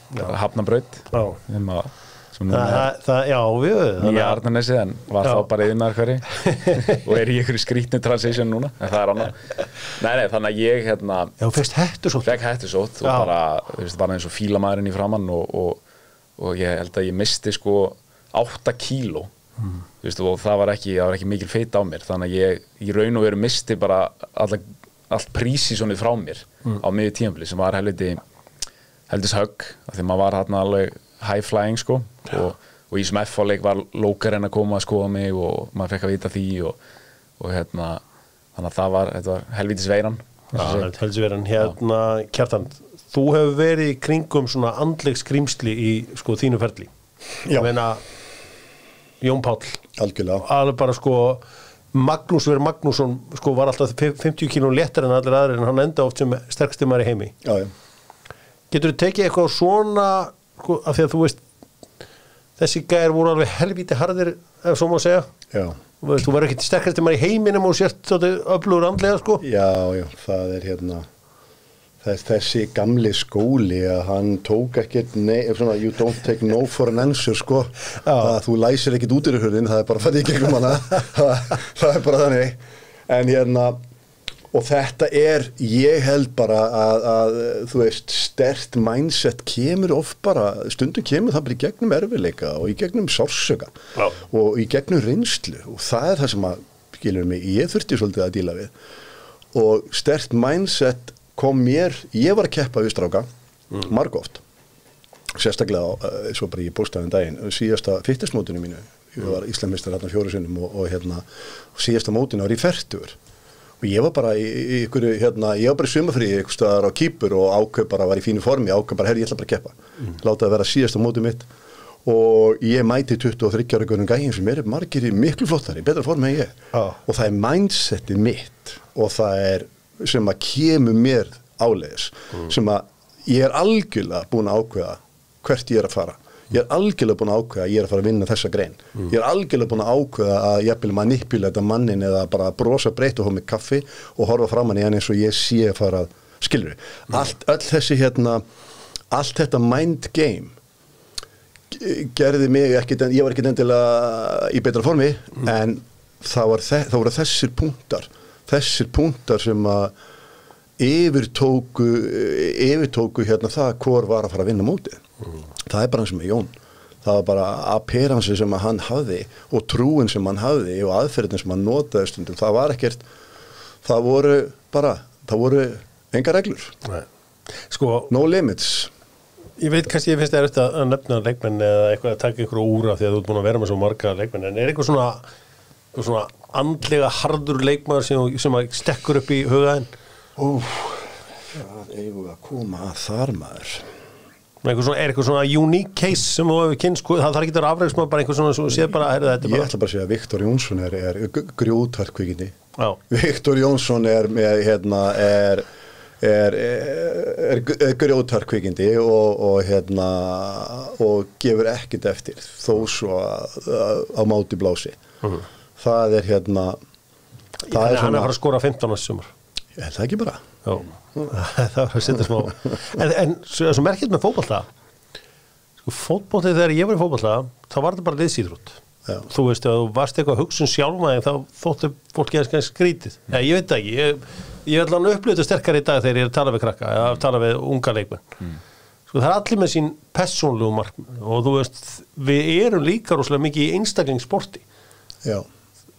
hafnabraut sem, að, Það, það, já, við þannig nýja Arnarnesi en var Já. þá bara yfirnaður hverju og er í einhverju skrítni transition núna en það er annað. Nei, nei, þannig að ég hérna Já, fyrst hettu svo fekk hættisótt og Já. bara, þú veist, var eins og fílamæðurinn í framann og, og, og ég held að ég misti sko 8 kíló. Mm. þú veist, og það var ekki, það var ekki mikil feit á mér. Þannig að ég í raun og veru misti bara allt prísísonið frá mér Mm. á miður tímafli sem var helviti heldis högg, því maður var hann alveg high flying sko. Og, og í sem F-fáleik var lókar en að koma að skoða mig og maður fekk að vita því og, og hérna þannig að það var, var helvitis veiran. Heldur verið en hérna Kjartan, þú hefur verið í kringum svona andleg skrýmsli í sko þínu ferli Já. Ég meina Jón algjörlega alveg bara sko Magnús Verð Magnússon sko var alltaf 50 kílón léttar en allir aðrir en hann enda oft sem sterksti maður í heimi já, já. Getur þú tekið eitthvað svona sko, af því að þú veist þessi gæðir voru alveg helvíti harðir ef svo má segja Já. Þú veist, þú verður ekki sterkasti maður í heiminum og sért öflugur andlega sko já, já, það er hérna þessi gamli skóli að hann tók ekkert svona, you don't take no for an answer sko, að þú læsir ekkert út í hurðin, það er bara fætt í gegnum hana. Það, það er bara þannig. En hérna og þetta er, ég held bara að, að þú veist, stert mindset kemur oft bara stundum kemur það bara í gegnum erfileika og í gegnum sársöka Já. og í gegnum reynslu. Og það er það sem að, skilur mig, ég þurfti svolítið að díla við. Og stert mindset kom mér, ég var að keppa við stráka, mm. margóft sérstaklega, uh, svo bara ég bóstaði um daginn, síðasta fyrtismótinu mínu. Ég var Íslamistar hérna fjóru sinnum og, og hérna, og síðasta mótinu var í færtur og ég var bara í, í ykkur, hérna, ég var bara í sumafrí ykkur staðar á kýpur og ákveð bara var í fínu formi, ákveð bara, herri, ég ætla bara að keppa. Mm. láta það vera síðasta mótið mitt. Og ég mæti 23 ára gönum gæðin sem eru margir í miklu flottari, betra formi en ég. Já. og það er mindsetið mitt. Og það er sem að kemur mér áleiðis sem að ég er algjörlega búin að ákveða hvert ég er að fara. Ég er algjörlega búin að ákveða að ég er að fara að vinna þessa grein. Ég er algjörlega búin að ákveða að ég vil manipula þetta mannin eða bara brosa breytt og hóða með kaffi og horfa fram hann í hann eins og ég sé að fara að skilur allt, öll þessi hérna allt þetta mind game ge- gerði mig ekkit, ég var ekkit endilega í betra formi en það, var þe það voru þessir punktar þessir punktar sem að yfirtóku yfirtóku hérna það hvor var að fara að vinna mótið. Það er bara eins með Jón. Það var bara appearansi sem að hann hafði og trúin sem hann hafði og aðferðin sem hann notaði stundum. Það var ekkert það voru bara, það voru enga reglur. Sko, no limits. ég veit kannski ég finnst það eftir að nefna leikmenn eða eitthvað að taka ykkur úr af því að þú ert búin að vera með svo marga leikmenn en er eitthvað svona, svona andlega hardur leikmaður sem, sem að stekkur upp í hugaðin Úf, það eigum við að koma að þar maður. Eitthvað svona, er eitthvað svona unique case sem þú hefur kynst, sko, það þarf ekki að vera afræðismað bara eitthvað svona, svo séð bara, heyrðu þetta er Ég bara ætla bara að segja að Viktor Jónsson er, er grjótharkvikindi Já. Viktor Jónsson er með hérna er er, er, er grjótharkvikindi og, og hérna og gefur ekkit eftir þó svo að, að, á máti blási það er hérna það er að hann er að svona fara að skora 15 á þessu sumar. Ég held það ekki bara? Já, það var að setja smá En, en svo, svo merkilt með fótballta sko, fótballtið þegar ég var í fótballta þá var þetta bara liðsýðrút Já. þú veist, ef þú varst eitthvað að hugsun sjálfmaði þá þóttu fólki að skæða skrítið. Já, ég veit það ekki, ég, ég ætla að upplöta sterkar í dag þegar ég er að tala við krakka eða að tala við unga leikmenn. Sko, það er allir með sín persónlegu markmið. Og þú veist, við erum líka rosalega mikið í einstaklingssporti. Já.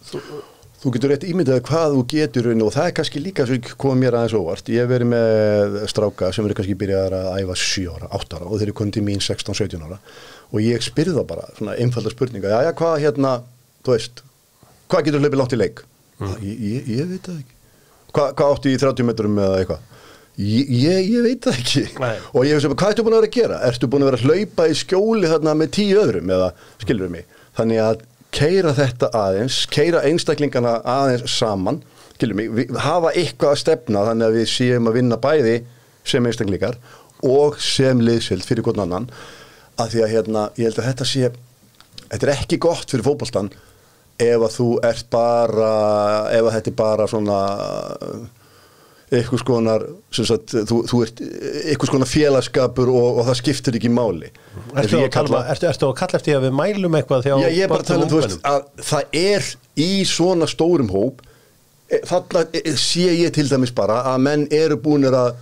Þú, þú getur rétt ímyndað hvað þú getur og það er kannski líka sem kom mér aðeins óvart. Ég hef verið með stráka sem eru kannski byrjaðar að æfa 7 ára, 8 ára og þeir eru komið til mín 16-17 ára og ég spyrði það bara, svona einfalda spurninga, já, já, hvað hérna, þú veist, hvað getur hlaupið langt í leik? Mm. Ég, ég, ég veit það ekki. Hva, hvað áttu í 30 metrum eða eitthvað? Ég, ég, ég veit það ekki Nei. og ég hef sem, hvað ertu búin að vera að gera? Ertu búin að vera að hlaupa í skjóli þarna með tíu öðrum eða skilur mig? Þannig að keira þetta aðeins, keira einstaklingana aðeins saman skilur mig, við, hafa eitthvað að stefna þannig að við séum að vinna bæði sem einstaklingar og sem liðsild fyrir hvern annan að því að hérna, ég held að þetta sé þetta er ekki gott fyrir fótboltan ef að þú ert bara ef að þetta er bara svona eitthvað skonar sagt, þú, þú ert eitthvað skonar félagskapur og, og það skiptir ekki máli. Ertu að, kalla, ertu, ertu að kalla eftir að við mælum eitthvað Já, ég er bara tala um þú veist að það er í svona stórum hóp e, þarna e, sé ég til dæmis bara að menn eru búinir að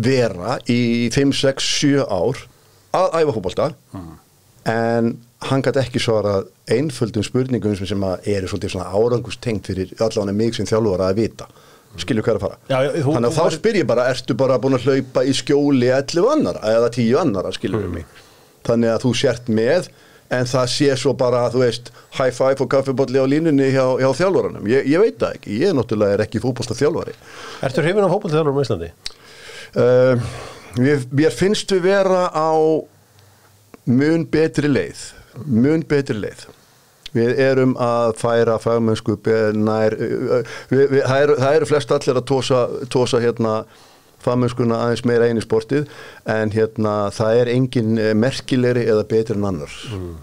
vera í 5, 6, 7 ár að æfa fólkbólta hmm. en hann gæti ekki svara einföldum spurningum sem eru svolítið svona árangustengt fyrir allavega mig sem þjálfur að vita skilju hvað er að fara. Já, þú, þannig að þá var... spyr ég bara, ertu bara búin að hlaupa í skjóli 11 annara eða 10 annara skilju mm. mig? Þannig að þú sért með en það sé svo bara, þú veist high five og kaffibotli á línunni hjá, hjá þjálfvaranum, ég, ég veit það ekki. Ég náttúrulega er ekki fókbólsta þjálfvari Ertu hrifin á fókbólta þjálfvarum í Íslandi? Uh, mér, mér finnst við vera á mun betri leið. Mun betri leið við erum að færa fagmennsku nær við, við, það, eru, það eru flest allir að tósa, tósa hérna fagmennskuna aðeins meira einu sportið en hérna það er engin merkilegri eða betur en annar mm.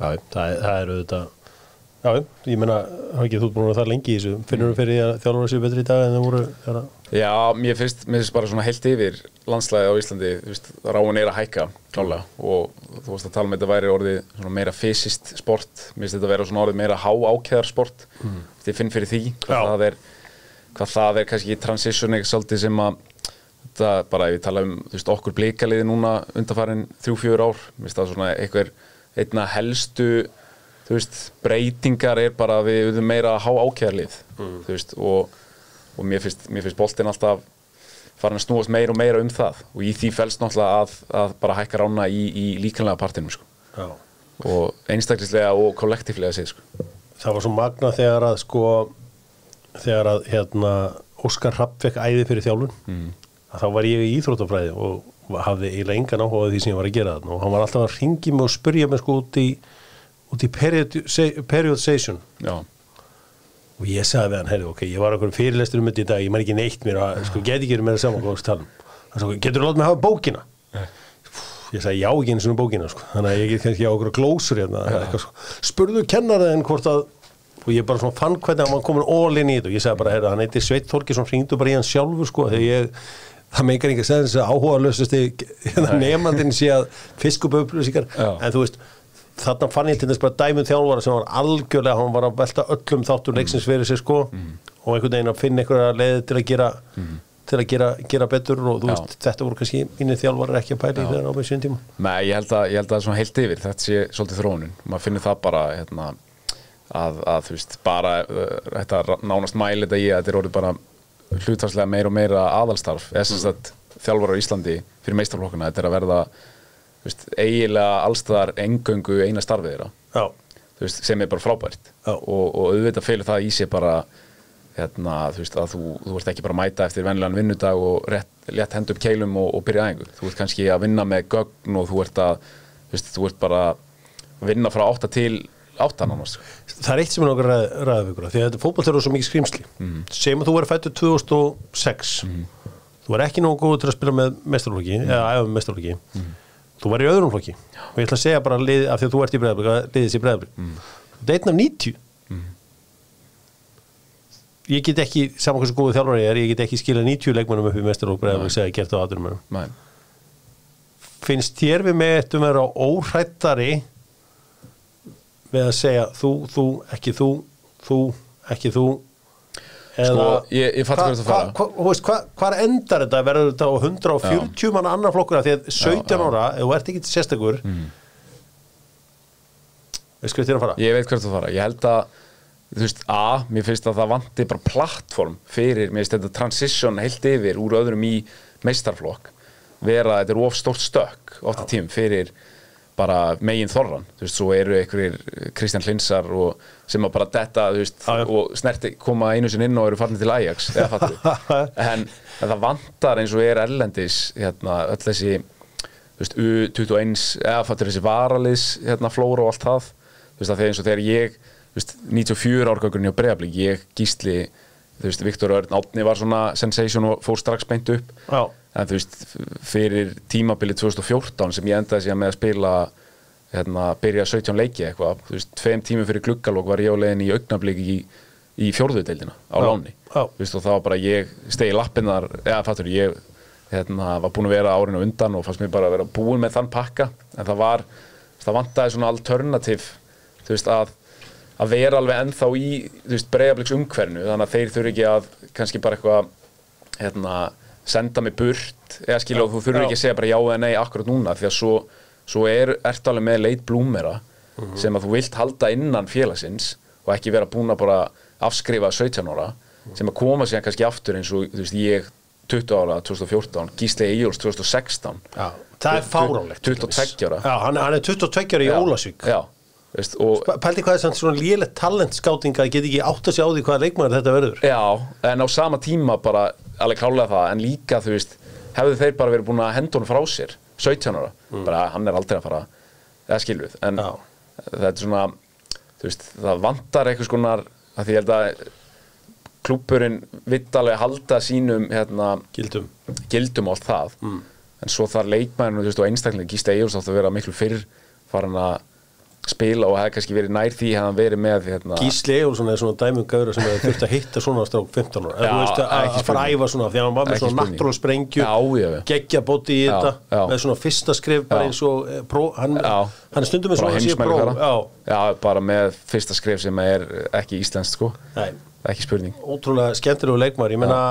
Já, það, það er auðvitað Já, ég menna, hafa ekki þú búin að það lengi í þessu finnur þú fyrir að þjálfur séu betri í dag en það voru þeirra? Já, mér finnst, mér finnst bara svona heilt yfir landslæði á Íslandi, þú veist, ráin er að hækka klálega og þú veist að tala með um þetta væri orðið meira fysiskt sport mér finnst þetta að vera svona orðið meira há ákjæðar sport mm. ég finn fyrir því hvað það, er, hvað það er kannski transition ekki svolítið sem að þetta bara, ef við tala um, þú veist, okkur blíkaliði núna undarfærin þrjú-fjör ár mér finnst það svona einhver einna helstu þú veist, breytingar er bara við erum meira að há ákjærlið mm. þú veist, og, og mér finnst, finnst boltin alltaf farin að snúast meira og meira um það og í því fælst náttúrulega að, að bara hækka rána í, í líkanlega partinum sko. og einstaklislega og kollektíflega séð sko. Það var svo magna þegar að sko þegar að hérna Óskar Rapp fekk æði fyrir þjálfun mm. að þá var ég í Íþrótafræði og hafði eiginlega engan áhuga því sem ég var að gera þarna og hann var alltaf að ringi mig og spurja mig sko út í út í periodization Já. og ég sagði við hann, heyrðu, ok, ég var okkur fyrirlestur um þetta í dag, ég mær ekki neitt mér að, sko, get ekki mér að saman hvað við talum hann sagði, getur þú látt mig að hafa bókina? Ég sagði, já, ekki eins og bókina sko. þannig að ég get kannski á okkur glósur hérna, eitthvað, sko. spurðu kennaraðin hvort að og ég bara svona fann hvernig hann var komin all in í þetta. Og ég sagði bara, heyrðu, hann heiti Sveit Þorkisson hringdu bara í hann sjálfur, sko, þegar ég það meikar að segja þess að áhuga lösasti nefnandinn sé að fiskupöflusíkar en þú veist þarna fann ég til þess bara dæmið þjálfvara sem var algjörlega, hann var að velta öllum þáttur leiksins fyrir sig sko mm. og einhvern veginn að finna einhverja leið til að gera mm. til að gera, gera betur og þú Já. veist, þetta voru kannski mínir þjálfvarar ekki að pæla í þeirra á með síðan tíma Nei, ég held að, ég held að það er svona heilt yfir þetta sé svolítið þróunin, maður finnir það bara hérna, að, að þú veist bara uh, þetta nánast mæli þetta í að þetta er orðið bara hlutvarslega meira og meira aðalstarf, sagt þjálfvarar í Íslandi fyrir meistarflokkuna, þetta er að verða veist, eiginlega allstaðar engöngu eina starfið þeirra. Veist, sem er bara frábært. Og, og auðvitað fylgur það í sig bara hérna, þú veist að þú, þú ert ekki bara að mæta eftir vennilegan vinnudag og rétt, létt hendu upp keilum og, og byrja aðeingur þú ert kannski að vinna með gögn og þú ert að þú veist, þú ert bara að vinna frá 8 til 8 nánast. Sko. Það er eitt sem er okkur ræð, ræðvíkur því að fókbaltör eru svo mikið skrýmsli mm -hmm. sem að þú er fættur 2006 mm -hmm. þú er ekki nógu góð til að spila með mestarlóki, eða æfa með mestarlóki mm -hmm þú var í öðrum flokki. Og ég ætla að segja bara lið, af því að þú ert í bregðarblik að liðis í bregðarblik mm. þetta er einn af 90 mm. ég get ekki saman hversu góðu þjálfur ég er, ég get ekki skila 90 leikmennum upp í mestarlokk bregðarblik segja gert á aðurum finnst þér við með þetta að vera óhrættari við að segja þú, þú, ekki þú þú, ekki þú Sko, ég, ég fatt hvað þú fara Hvað hva, hva endar þetta? Verður þetta á 140 manna annar flokkuna því að 17 já, já. ára, ef þú ert ekki til sérstakur mm. Veist hvað þér að fara? Ég veit hvað þú fara, ég held að þú veist, a, mér finnst að það vanti bara plattform fyrir, mér finnst þetta transition heilt yfir úr öðrum í meistarflokk vera, þetta er of stórt stök ofta tím fyrir bara megin þorran, þú veist, svo eru einhverjir Kristján Hlinsar og sem að bara detta, veist, ah, og snerti koma einu sinn inn og eru farnir til Ajax en, en það vantar eins og er erlendis, hérna öll þessi, veist, U21 eða fattur þessi varaliðs, hérna, flóra og allt það. Þú veist, það er eins og þegar ég þú veist, 94 árgangurinn hjá Breiðablík, ég gísli þú veist, Viktor Örn Átni var svona sensation og fór strax beint upp. Já. En þú veist, fyrir tímabilið 2014 sem ég endaði síðan með að spila hérna, byrja 17 leiki eitthvað, þú veist, tveim tímum fyrir gluggalók var ég á leiðin í augnablík í, í fjórðudeildina á Já. láni Já. þú veist, og það var bara ég stegi lappinnar, eða fattur, ég hérna, var búin að vera árinu undan og fannst mér bara að vera búin með þann pakka en það var, það vantaði svona alternativ þú veist, að að vera alveg ennþá í þú veist, breyðabliks umhvernu þannig að þeir þurfi ekki að kannski bara eitthvað hérna, senda mig burt eða skilja og þú já. ekki að segja bara já eða nei akkurat núna því að svo, svo er, ertu alveg með leit blúmera Mhm. sem að þú vilt halda innan félagsins og ekki vera búin að bara afskrifa 17 ára Mhm. sem að koma síðan kannski aftur eins og þú veist, ég 20 ára 2014, Gísli Egil's 2016 Já, það er fáránlegt 22 ára Já, hann, hann er 22 ára í Ólasvík já, veist, Pældi hvað er samt svona lélegt talentskáting að geta ekki átt að sjá því hvaða leikmaður þetta verður Já, en á sama tíma bara alveg klálega það, en líka þú veist hefðu þeir bara verið búin að henda honum frá sér 17 ára, bara hann er aldrei að fara eða skiljuð, en Já. þetta er svona þú veist, það vantar eitthvað skonar að því ég held að klúpurinn vitt alveg halda sínum hérna, Gildum. gildum allt það. En svo þar leikmæðinu, og einstaklega Gísta Egil's átt að vera miklu fyrr farin að spila og hefði kannski verið nær því hefði hann verið með hérna, Gísli Egilson er svona dæmum gauður sem hefur þurft að hitta svona strák 15 ára veist, að, að fara að æfa svona því að hann var með svona spurning. náttúrulega sprengju Já, já, já. geggja bóti í Já, þetta já. með svona fyrsta skrif bara eins og eh, pró, hann, hann stundum með svona sé pró. Já, bara með fyrsta skrif sem er ekki íslenskt sko Nei. ekki spurning ótrúlega skemmtilegu leikmaður ég meina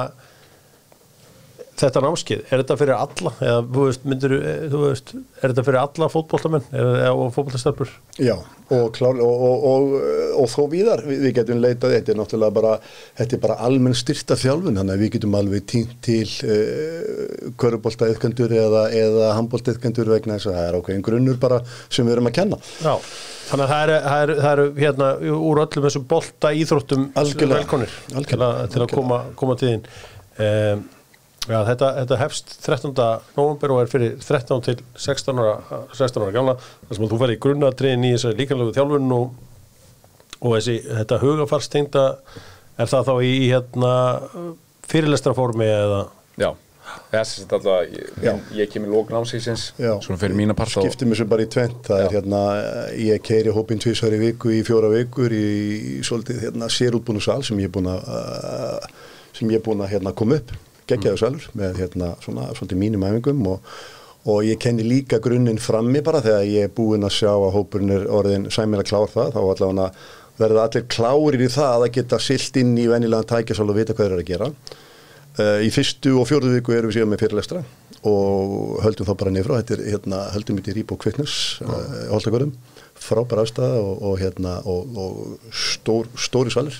þetta námskið, er þetta fyrir alla? Eða veist, myndir, þú veist er þetta fyrir alla fótboltamenn? Eða og fótboltastarpur Já, og, klár, og, og, og, og þó víðar, við, við getum leitað, þetta er náttúrulega bara, þetta er bara almenn styrta þjálfun, þannig að við getum alveg tínt til uh, körubólta yfkendur eða, eða handbólta yfkendur vegna þess að það er ákveðin grunnur bara sem við erum að kenna. Já, þannig að það eru, eru, það eru hérna úr öllum þessum bolta íþróttum velkonir til að, til að koma, koma til þín. Um, Já, þetta, þetta hefst 13. november og er fyrir 13 til 16 ára, 16 ára gamla þar sem að þú ferði í grunnatriðin í þessari líkanlegu þjálfun og, og þessi, þetta hugafarstengda er það þá í hérna fyrirlestraformi eða Já, þess að alltaf ég, Já. ég kemur lók námsíksins Já. svona fyrir mína part Skiptum þessu bara í tvent, það er hérna, ég keiri hópin tvisar í viku í fjóra vikur í, í svolítið hérna sérútbúnu sal sem ég er búin að, sem ég er búin að hérna koma upp, geggjaðu salur með hérna svona svolítið mínum æfingum og, og ég kenni líka grunninn frammi bara þegar ég er búin að sjá að hópurinn er orðin sæmilega klár það, þá allavega verða allir klárir í það að geta silt inn í venjulegan tækjasal og vita hvað þeir eru að gera. Uh, í fyrstu og fjórðu viku erum við síðan með fyrirlestra og höldum þá bara nefnir þetta er hérna, höldum við til Reebok Fitness uh, Holtagörðum, frábæra afstæða og, og hérna og, og stór, stóri svalir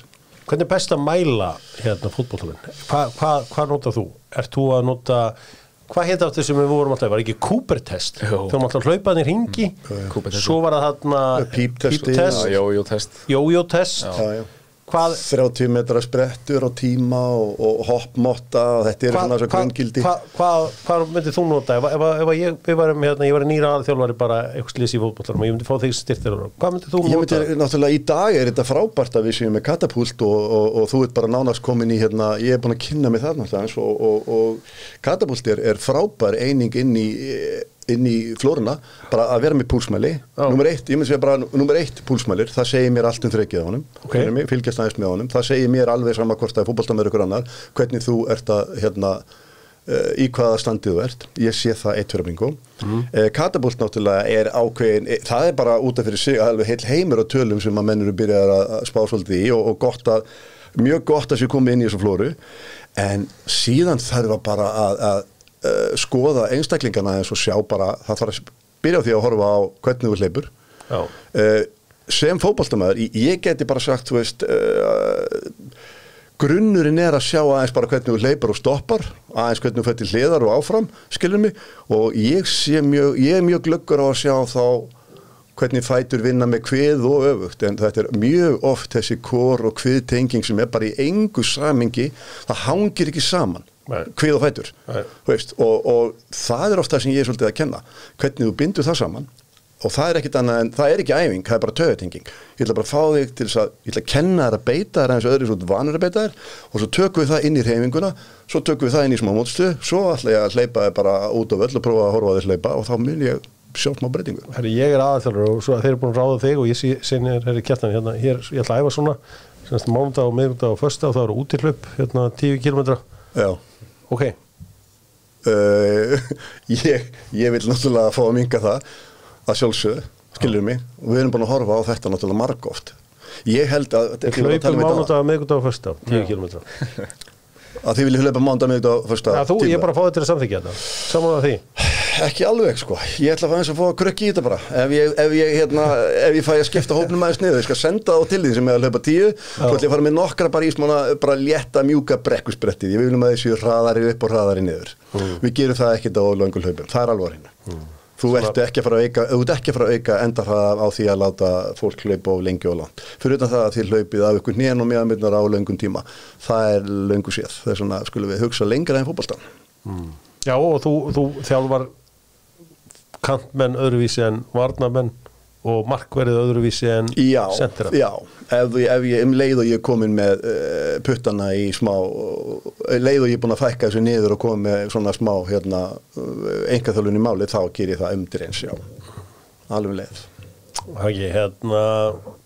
Hvernig er best að mæla hérna fótbolltamenn? Hvað hva, hva notar þú? Ert þú að nota, hvað heit aftur sem við vorum alltaf, var ekki Cooper-test? Þegar maður alltaf hlaupaði í ringi, svo var það Píptesti. píptest, jójó-test. Hvað, 30 metra sprettur á tíma og, og hoppmotta og þetta er svona þess að grunngildi hvað, hvað, hvað myndir þú nota? Ef, ef, ef ég, hérna, ég var nýra aðþjálfari bara eitthvað slýs í fótbolltarum og ég myndi fá þig styrtir hvað myndir þú Ég nota? myndi, náttúrulega í dag er þetta frábært að við séum með katapult og, og, og þú ert bara nánast komin í hérna, ég er búin að kynna mig það náttúrulega og, og, og katapult er, er frábær eining inn í inn í flóruna, bara að vera með púlsmæli. Nummer eitt, ég myndi segja bara nummer eitt púlsmælir, það segir mér allt um þreikið á honum. Ok. fyrir mig, fylgjast aðeins með honum. Það segir mér alveg sama hvort það er fótboltamöður ykkur annar hvernig þú ert að hérna, uh, í hvaða standið þú ert. Ég sé það eitt fyrir bingo mm. katapult náttúrulega er ákveðin e, það er bara út af fyrir sig alveg heil heimur og tölum sem að mennur byrjar að að spá svolítið í og, og gott að mjög gott að sér komið inn í þessu flóru. En síðan þarf að bara að, að uh, skoða einstaklingana eins og sjá bara það þarf að byrja á því að horfa á hvernig þú hleypur. Uh, sem fótballtamaður, ég- geti bara sagt, veist uh, grunnurinn er að sjá aðeins bara hvernig þú hleypar og stoppar, aðeins hvernig þú fættir hliðar og áfram, skilur mig? Og ég sé mjög, ég er mjög glöggur á að sjá þá hvernig fætur vinna með kvið og öfugt en þetta er mjög oft þessi kor og kviðtenging sem er bara í engu samingi, það hangir ekki saman Kvið og fætur. Og, og það er ofta sem ég er svolítið að kenna. Hvernig þú bindur það saman og það er ekkit annað en, það er ekki æfing, það er bara töðutenging ég ætla bara að fá þig til þess að ég ætla að kenna þér að beita þér eins og öðru svo vanur að beita þér og svo tökum við það inn í reyfinguna svo tökum við það inn í smá mótstu svo ætla ég að hleypa þér bara út á völl og prófa að horfa að þér hleypa og þá mun ég sjá smá breytingu. Herri, ég er aðalþjálfur og svo þeir eru búin að ráða þig og ég þér, herri kjartan, hérna, hér, ég ætla að æfa svona semst mánudag og miðvikudag og fösta og það eru útihlaup, hérna 10 km Já ok, uh, ég, ég vil náttúrulega fá að minga það að sjálfsögðu, skilur mig. Og við erum búin að horfa á þetta náttúrulega margóft ég held að hlaupum um þetta- mánudag, miðvikudag og fösta 10 km að þið viljið hlaupa mánda mig á fyrsta ja, þú, ég er bara að fá þetta til að samþykja þetta. Saman að því ekki alveg sko, ég ætla að fá eins að fá að krökki í þetta bara. Ef ég, ef ég, hérna, ef ég fæ að skipta hópnum aðeins niður, ég skal senda þá til því sem er að hlaupa tíu, svo ætla ég að fara með nokkra bara í smána, bara létta mjúka brekkusbrettið ég viljum að þessu hraðari upp og hraðari niður. Við gerum það ekkert á löngul hlaupum. Það er alvar hérna þú ert ekki að fara að auka, ekki að fara að auka enda það á því að láta fólk hlaupa of lengi og langt, fyrir utan það að þið hlaupið af ykkur nén og meðanmyndnar á löngum tíma það er löngu séð, þess vegna skulum við hugsa lengra en fótballstan já og þú, þú þjálfar kantmenn öðruvísi en varnamenn og markverðið öðruvísi en Já, sentera. já, ef, ég- ef ég um leið og ég er komin með uh, puttana í smá uh, leið og ég er búin að fækka þessu niður og komin með svona smá hérna, engaþjálfun í máli þá ger ég það umdur eins, já. Alveg um leið. Hagi, hérna,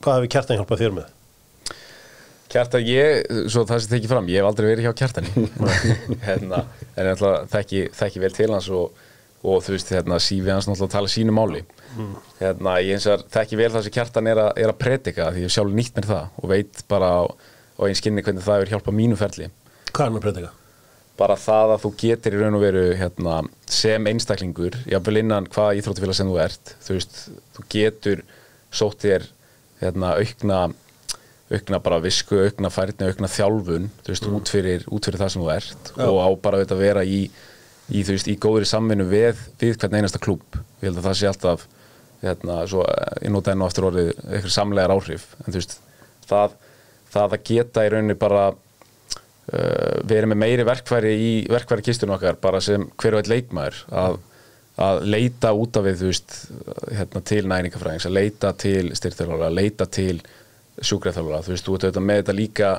hvað hefur kjartan hjálpað þér með? Kjartan, ég, svo það sem tekið fram, ég hef aldrei verið hjá Kjartani. Hérna, en ég ætla þekki, þekki vel til hans og, og þú veist, hérna, sífi hans náttúrulega tala sínu máli hérna, ég eins og þekki vel það sem Kjartan er, a, er að predika því ég sjálf nýtt mér það og veit bara á, á einn skinni hvernig það hefur hjálpað mínu ferli Hvað er hann að predika? bara það að þú getur í raun og veru hérna, sem einstaklingur jafnvel innan hvaða íþróttufélag sem þú ert þú veist, þú getur sótt þér hérna, aukna aukna bara visku, aukna færni aukna þjálfun, þú veist, út, fyrir, út fyrir það sem þú ert Já. og á bara auðvitað að vera í, í, veist, í góðri samvinnu við, við hvern einasta klúb ég held að það sé alltaf hérna, svo, ég nota enn og aftur orðið eitthvað samlegar áhrif, en þú veist það, það að geta í rauninni bara uh, verið með meiri verkfæri í verkfæri kistunum okkar bara sem hver og einn leikmaður að, að leita út af við veist, hérna, til næningafræðings að leita til styrþjálfara, að leita til sjúkraþjálfara, þú veist, þú ert auðvitað með þetta líka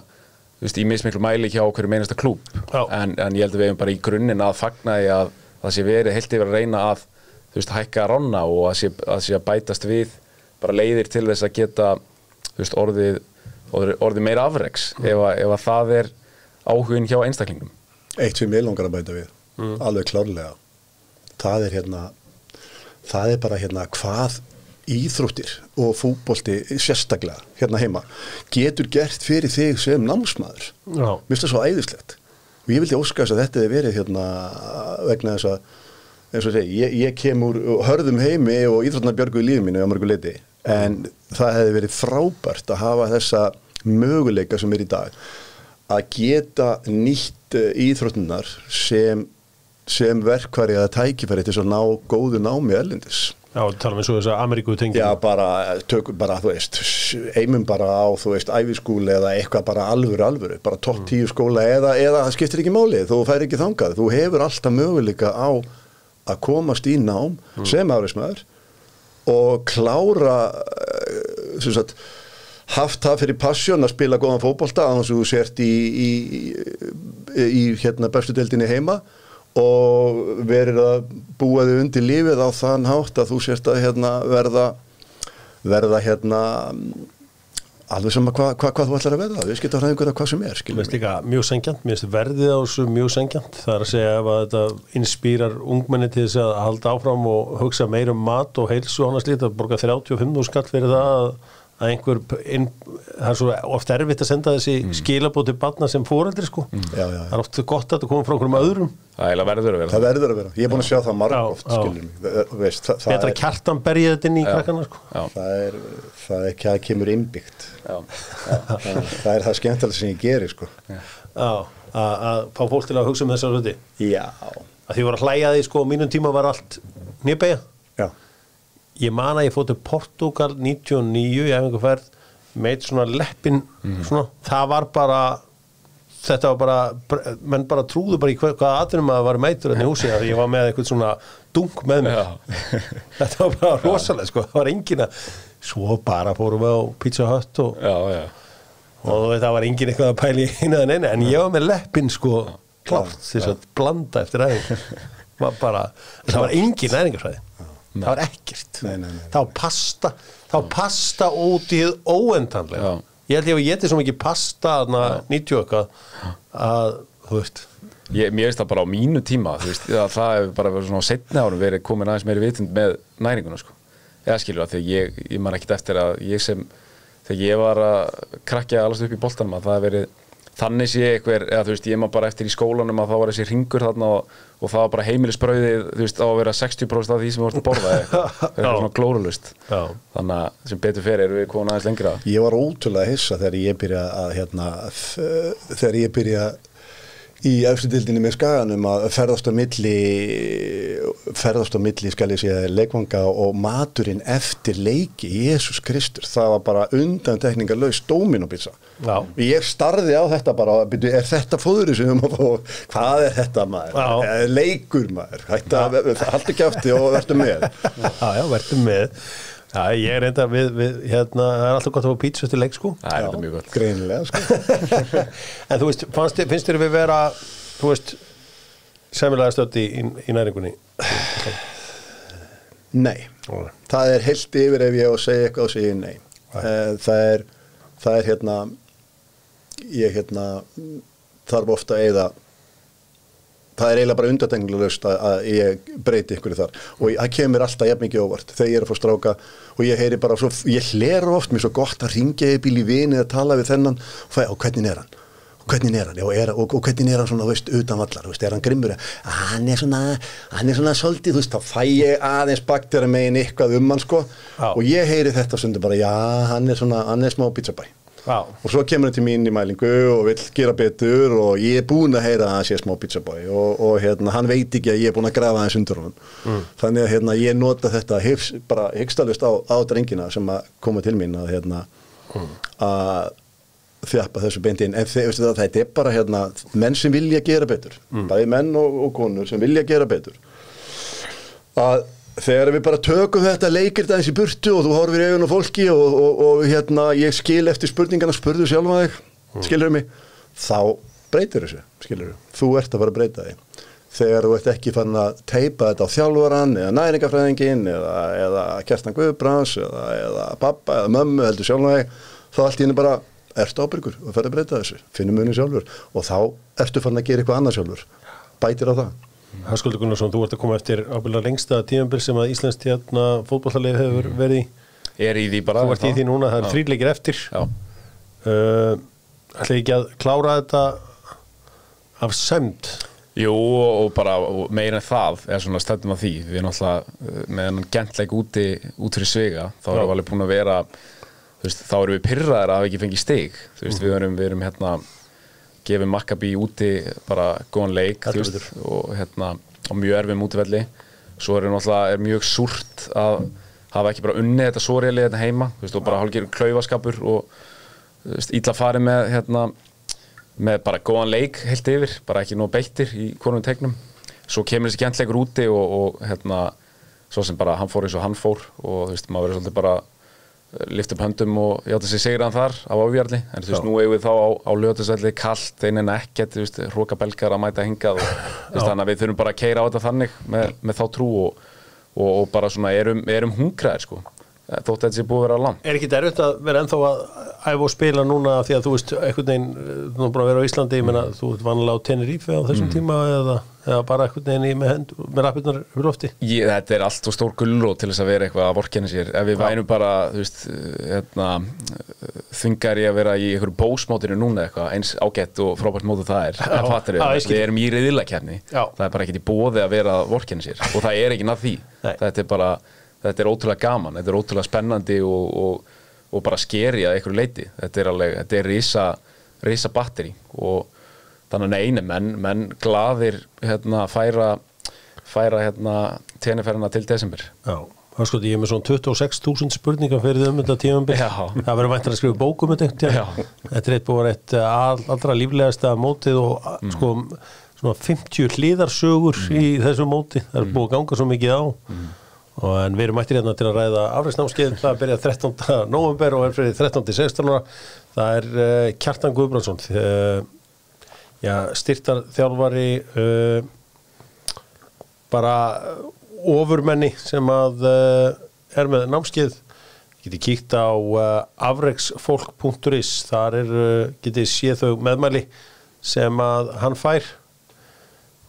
veist, í mismiklu mæli hjá hverju meinasta klúb Já. en, en ég held að við hefum bara í grunninn að fagna því að það sé verið heilt yfir að reyna að þú veist, hækka ronna og að sé að, sé að bætast við bara leiðir til þess að geta þú veist, orðið, orðið, orðið meira afreks ef, að, ef að það er áhugin hjá einstaklingum Eitt sem ég langar að bæta við, alveg klárlega það er hérna það er bara hérna hvað íþróttir og fútbolti sérstaklega hérna heima getur gert fyrir þig sem námsmaður. Mér finnst það svo æðislegt. Og ég vildi óska þess að þetta hefði verið hérna vegna þess að og ég segi, ég, ég kem úr hörðum heimi og íþrótna björgu í lífið mínu á mörgu leiti en það hefði verið frábært að hafa þessa möguleika sem er í dag að geta nýtt eh, íþróttunar sem, sem verkværi eða tækifæri til að ná góðu námi erlendis. Já, tala með svo þess að Ameríku tengi Já, bara, tökum bara, þú veist, eimum bara á, þú veist, æfiskúli eða eitthvað bara alvöru, alvöru, bara topp tíu skóla eða, eða það skiptir ekki máli, þú fær ekki þangað, þú hefur alltaf möguleika á að komast í nám sem áreismæður og klára, eh, sem sagt, haft það fyrir passjón að spila góðan fótbolta að þú sért í, í, í, í hérna bestu deildinni heima og verið að búa þig undir lífið á þann hátt að þú sért að hérna, verða verða hérna alveg sem að hvað hva, hva þú ætlar að verða við skilta hræðingur að hvað sem er líka mjög sengjant, mér finnst verðið á þessu mjög sengjant, það er að segja ef að þetta inspýrar ungmenni til þess að halda áfram og hugsa meira um mat og heilsu og annars lítið að borga 35 skall fyrir það að, að einhver, inn, það er svo oft erfitt að senda þessi mm. skilabóð til barna sem fóreldri sko, Já, já, já. það er oft gott að þetta koma frá einhverjum öðrum, það verður að vera það verður að vera, ég er búin að sjá það marg Já, oft já. skilur mig, Ve- veist, það, það, betra er, kjartan berja þetta inn í krakkana sko. Það er það er ekki að kemur innbyggt. Já, það, það er það skemmtilega sem ég geri sko. Já, að, að fá fólk til að hugsa um þessar hluti. Já, að því voru að hlæja því sko, mínum tíma var allt nýrbegja ég man að ég fótt til Portugal 99 í æfingu ferð með eitt svona leppin svona, það var bara þetta var bara, menn bara trúðu bara í hvað, hvað atvinnum að var meitur enn í húsi ég var með eitthvað svona dunk með mér. Já. þetta var bara rosalega sko, það var engin að svo bara fórum við á Pizza Hut og, já, já, og þetta var engin eitthvað að pæli einu eða neina, en ég var með leppin sko klátt þess að blanda eftir aðeins var bara, það var engin næringarsvæði það var ekkert Nei, nei, nei. þá pasta þá pasta út í þið óendanlega Já. ég held ég að ég geti svo mikið pasta þarna 90 eitthvað að, þú veist Ég, mér veist það bara á mínu tíma veist, að það hefur bara verið svona á setni árum verið komin aðeins meiri vitund með næringuna sko. eða skilur að þegar ég, ég man ekkit eftir að ég sem þegar ég var að krakja allast upp í boltanum að það hefur verið þannig sé eitthvað, eða þú veist, ég man bara eftir í skólanum að það var þessi ringur þarna og, og það var bara heimilisbrauðið, þú veist, á að vera 60% af því sem við vortum að borða eða eitthvað, eitthvað svona glórulust Já. þannig að sem betur fyrir erum við komin aðeins lengra. Ég var ótrúlega hissa þegar ég byrja að hérna, þegar ég byrja í efstu dildinni með skaganum að ferðast á milli ferðast á milli skal ég segja leikvanga og maturinn eftir leiki Jésús Kristur, það var bara undan tekningar laus dóminopizza Já. ég starði á þetta bara er þetta við erum að fá? Hvað er þetta maður, leikur maður? Hætta, haldi ekki afti og verður með. Já, já, verðum með já, ég er enda við, við hérna, það er alltaf gott að fá pítsu til leik sko. Það er þetta mjög gott. Greinilega sko. En þú veist, fannst, þér- finnst þér við vera þú veist semilega stödd í, í, næringunni? Nei, það er heilt yfir ef ég á að segja eitthvað og segja nei. Eh, Það er, það er hérna, ég hérna þarf ofta að eyða, það er eiginlega bara undatenglulegst að, að ég breyti ykkur þar. Og það kemur alltaf jafn mikið óvart þegar ég er að fá stráka og ég heyri bara, svo, ég hlera oft mér svo gott að ringja í bíl í vini að tala við þennan og fæ, og hvernig er hann? og hvernig er hann, já, er, og, og hvernig er hann svona, veist, utan vallar, veist, er hann grimmur? "Ah, hann er svona, hann er svona svolítið, þú veist, þá fæ ég aðeins baktera megin eitthvað um hann, sko. Já. og ég heyri þetta stundum bara, já, hann er svona hann er smá pizzabæ já, og svo kemur hann til mín í mælingu og vill gera betur og ég er búinn að heyra að hann sé smá pizzabæ og, og hérna, hann veit ekki að ég er búinn að grafa hans undur hann þannig að hérna, ég nota þetta hifs, bara hyggstælust á, á drengina sem að koma til mín að hérna, að þjappa þessu beint inn. En veistu það, þetta er bara hérna, menn sem vilja gera betur. Bæði menn og, og konur sem vilja gera betur. Að þegar við bara tökum þetta leikir aðeins í burtu og þú horfir í augun á fólki og, og, og hérna ég skil eftir spurningana spurðu sjálfa þig, skilur mig þá breytir þessu, skilur þú ert að fara að breyta þig þegar þú ert ekki fann að teipa þetta á þjálfaran eða næringafræðingin eða, eða Kerstan Guðbrans eða, eða pappa eða mömmu heldur sjálfa þig þá allt í henni bara ertu ábyrgur og ferð að breyta þessu, finnum munum sjálfur. Og þá ertu fann að gera eitthvað annað sjálfur. Bætir á það Höskuldur Gunnarsson, þú ert að koma eftir ábyrðlega lengsta tíðanbyrg sem að Íslands hérna fótballtalið hefur verið í. Er í því bara þú ert í því núna, það er þrýleikir eftir. Uh, ætla ekki að klára þetta af sömd Jú og bara og meira en það er svona stættum að því. Við erum alltaf með hann gentleik úti út fyrir svega þá erum við alveg búin að vera veist, þá erum við pyrraðir að hafa ekki fengið stig. Þú veist, við erum, við erum hérna gefið Maccabi úti bara góðan leik veist, og hérna á mjög erfum útivelli. Svo er er mjög súrt að hafa ekki bara unnið þetta sóriðli þetta heima þú veist, og bara hálfgeir klaufaskapur og veist, ítla farið með hérna með bara góðan leik heilt yfir, bara ekki nóg beittir í hvornum tegnum. Svo kemur þessi gentleikur úti og, og hérna, svo sem bara hann fór eins og hann fór og þú veist, maður verður svolítið bara lift upp höndum og játa sig sigraðan þar á ávíjarli, en þú veist, nú eigum við þá á, á lögatisvelli kallt, einin ekkert, þú veist, hróka belgar að mæta hingað og veist, þannig að við þurfum bara að keira á þetta þannig með, með þá trú og, og, og bara svona erum, erum hungraðir sko, þótt að þetta sé búið að vera land Er ekki erfitt að vera ennþá að æfa og spila núna því að þú veist, einhvern veginn uh, þú er búin að vera á Íslandi, ég meina, þú ert vanlega á Tenerife á þessum tíma eða, eða bara einhvern veginn í með, með rappirnar fyrir lofti? Ég, þetta er allt og stór gullró til þess að vera eitthvað að vorkenni sér. Ef við værum bara þú veist, hérna, þungar ég að vera í einhverju bósmótinu núna eitthvað eins ágætt og frábært mótu það er. Við, erum í riðilakefni það er bara þetta er ótrúlega gaman þetta er ótrúlega spennandi og, og, og bara skeri að einhverju leiti þetta er alveg, þetta er risa, risa batteri og þannig að neini menn, menn glaðir hérna, færa færa hérna, tenniferðina til desember Já, Það sko, ég með svona 26.000 spurningar fyrir þau um þetta. Já. Það verður mættir að skrifa bókum um þetta. Er eitt búið eitt eh, all, allra líflegasta mótið og mm. sko svona 50 hliðarsögur í þessu móti. Það er búið að ganga svo mikið á. Og en við erum mættir hérna til að ræða afræðsnámskeið. Það byrja 13. november og er fyrir 13. 16. ára. Það er uh, Kjartan Guðbrandsson, uh, já, styrtar þjálfari uh, bara ofurmenni sem að er með námskeið getið kíkt á afreiksfólk.is þar er, getið séð þau meðmæli sem að hann fær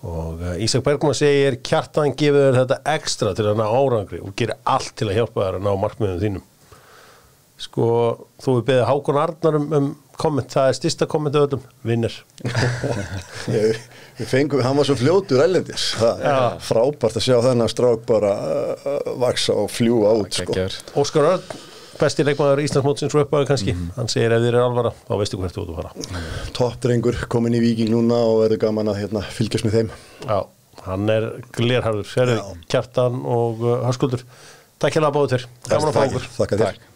og uh, Ísak Bergman segir kjartan gefur þér þetta ekstra til að ná árangri og gerir allt til að hjálpa þér að ná markmiðum þínum. Sko, þú við beðið Hákon Arnar um, um komment, það er styrsta komment öðum, vinnir. Við fengum, hann var svo fljótur ælendis, er frábært að sjá þennan strák bara uh, vaksa og fljúa út sko. Óskar Örn, besti leikmaður Íslandsmótsins og uppáðu kannski, hann segir ef þér er alvara þá veistu hvert þú ert að fara. Toppdrengur komin í viking núna og verður gaman að hérna, fylgjast með þeim. Já, hann er glerharður, kjartan og uh, hörskuldur Takk hérna að báðu þér, gaman að fá okkur Þakka þér. Takk.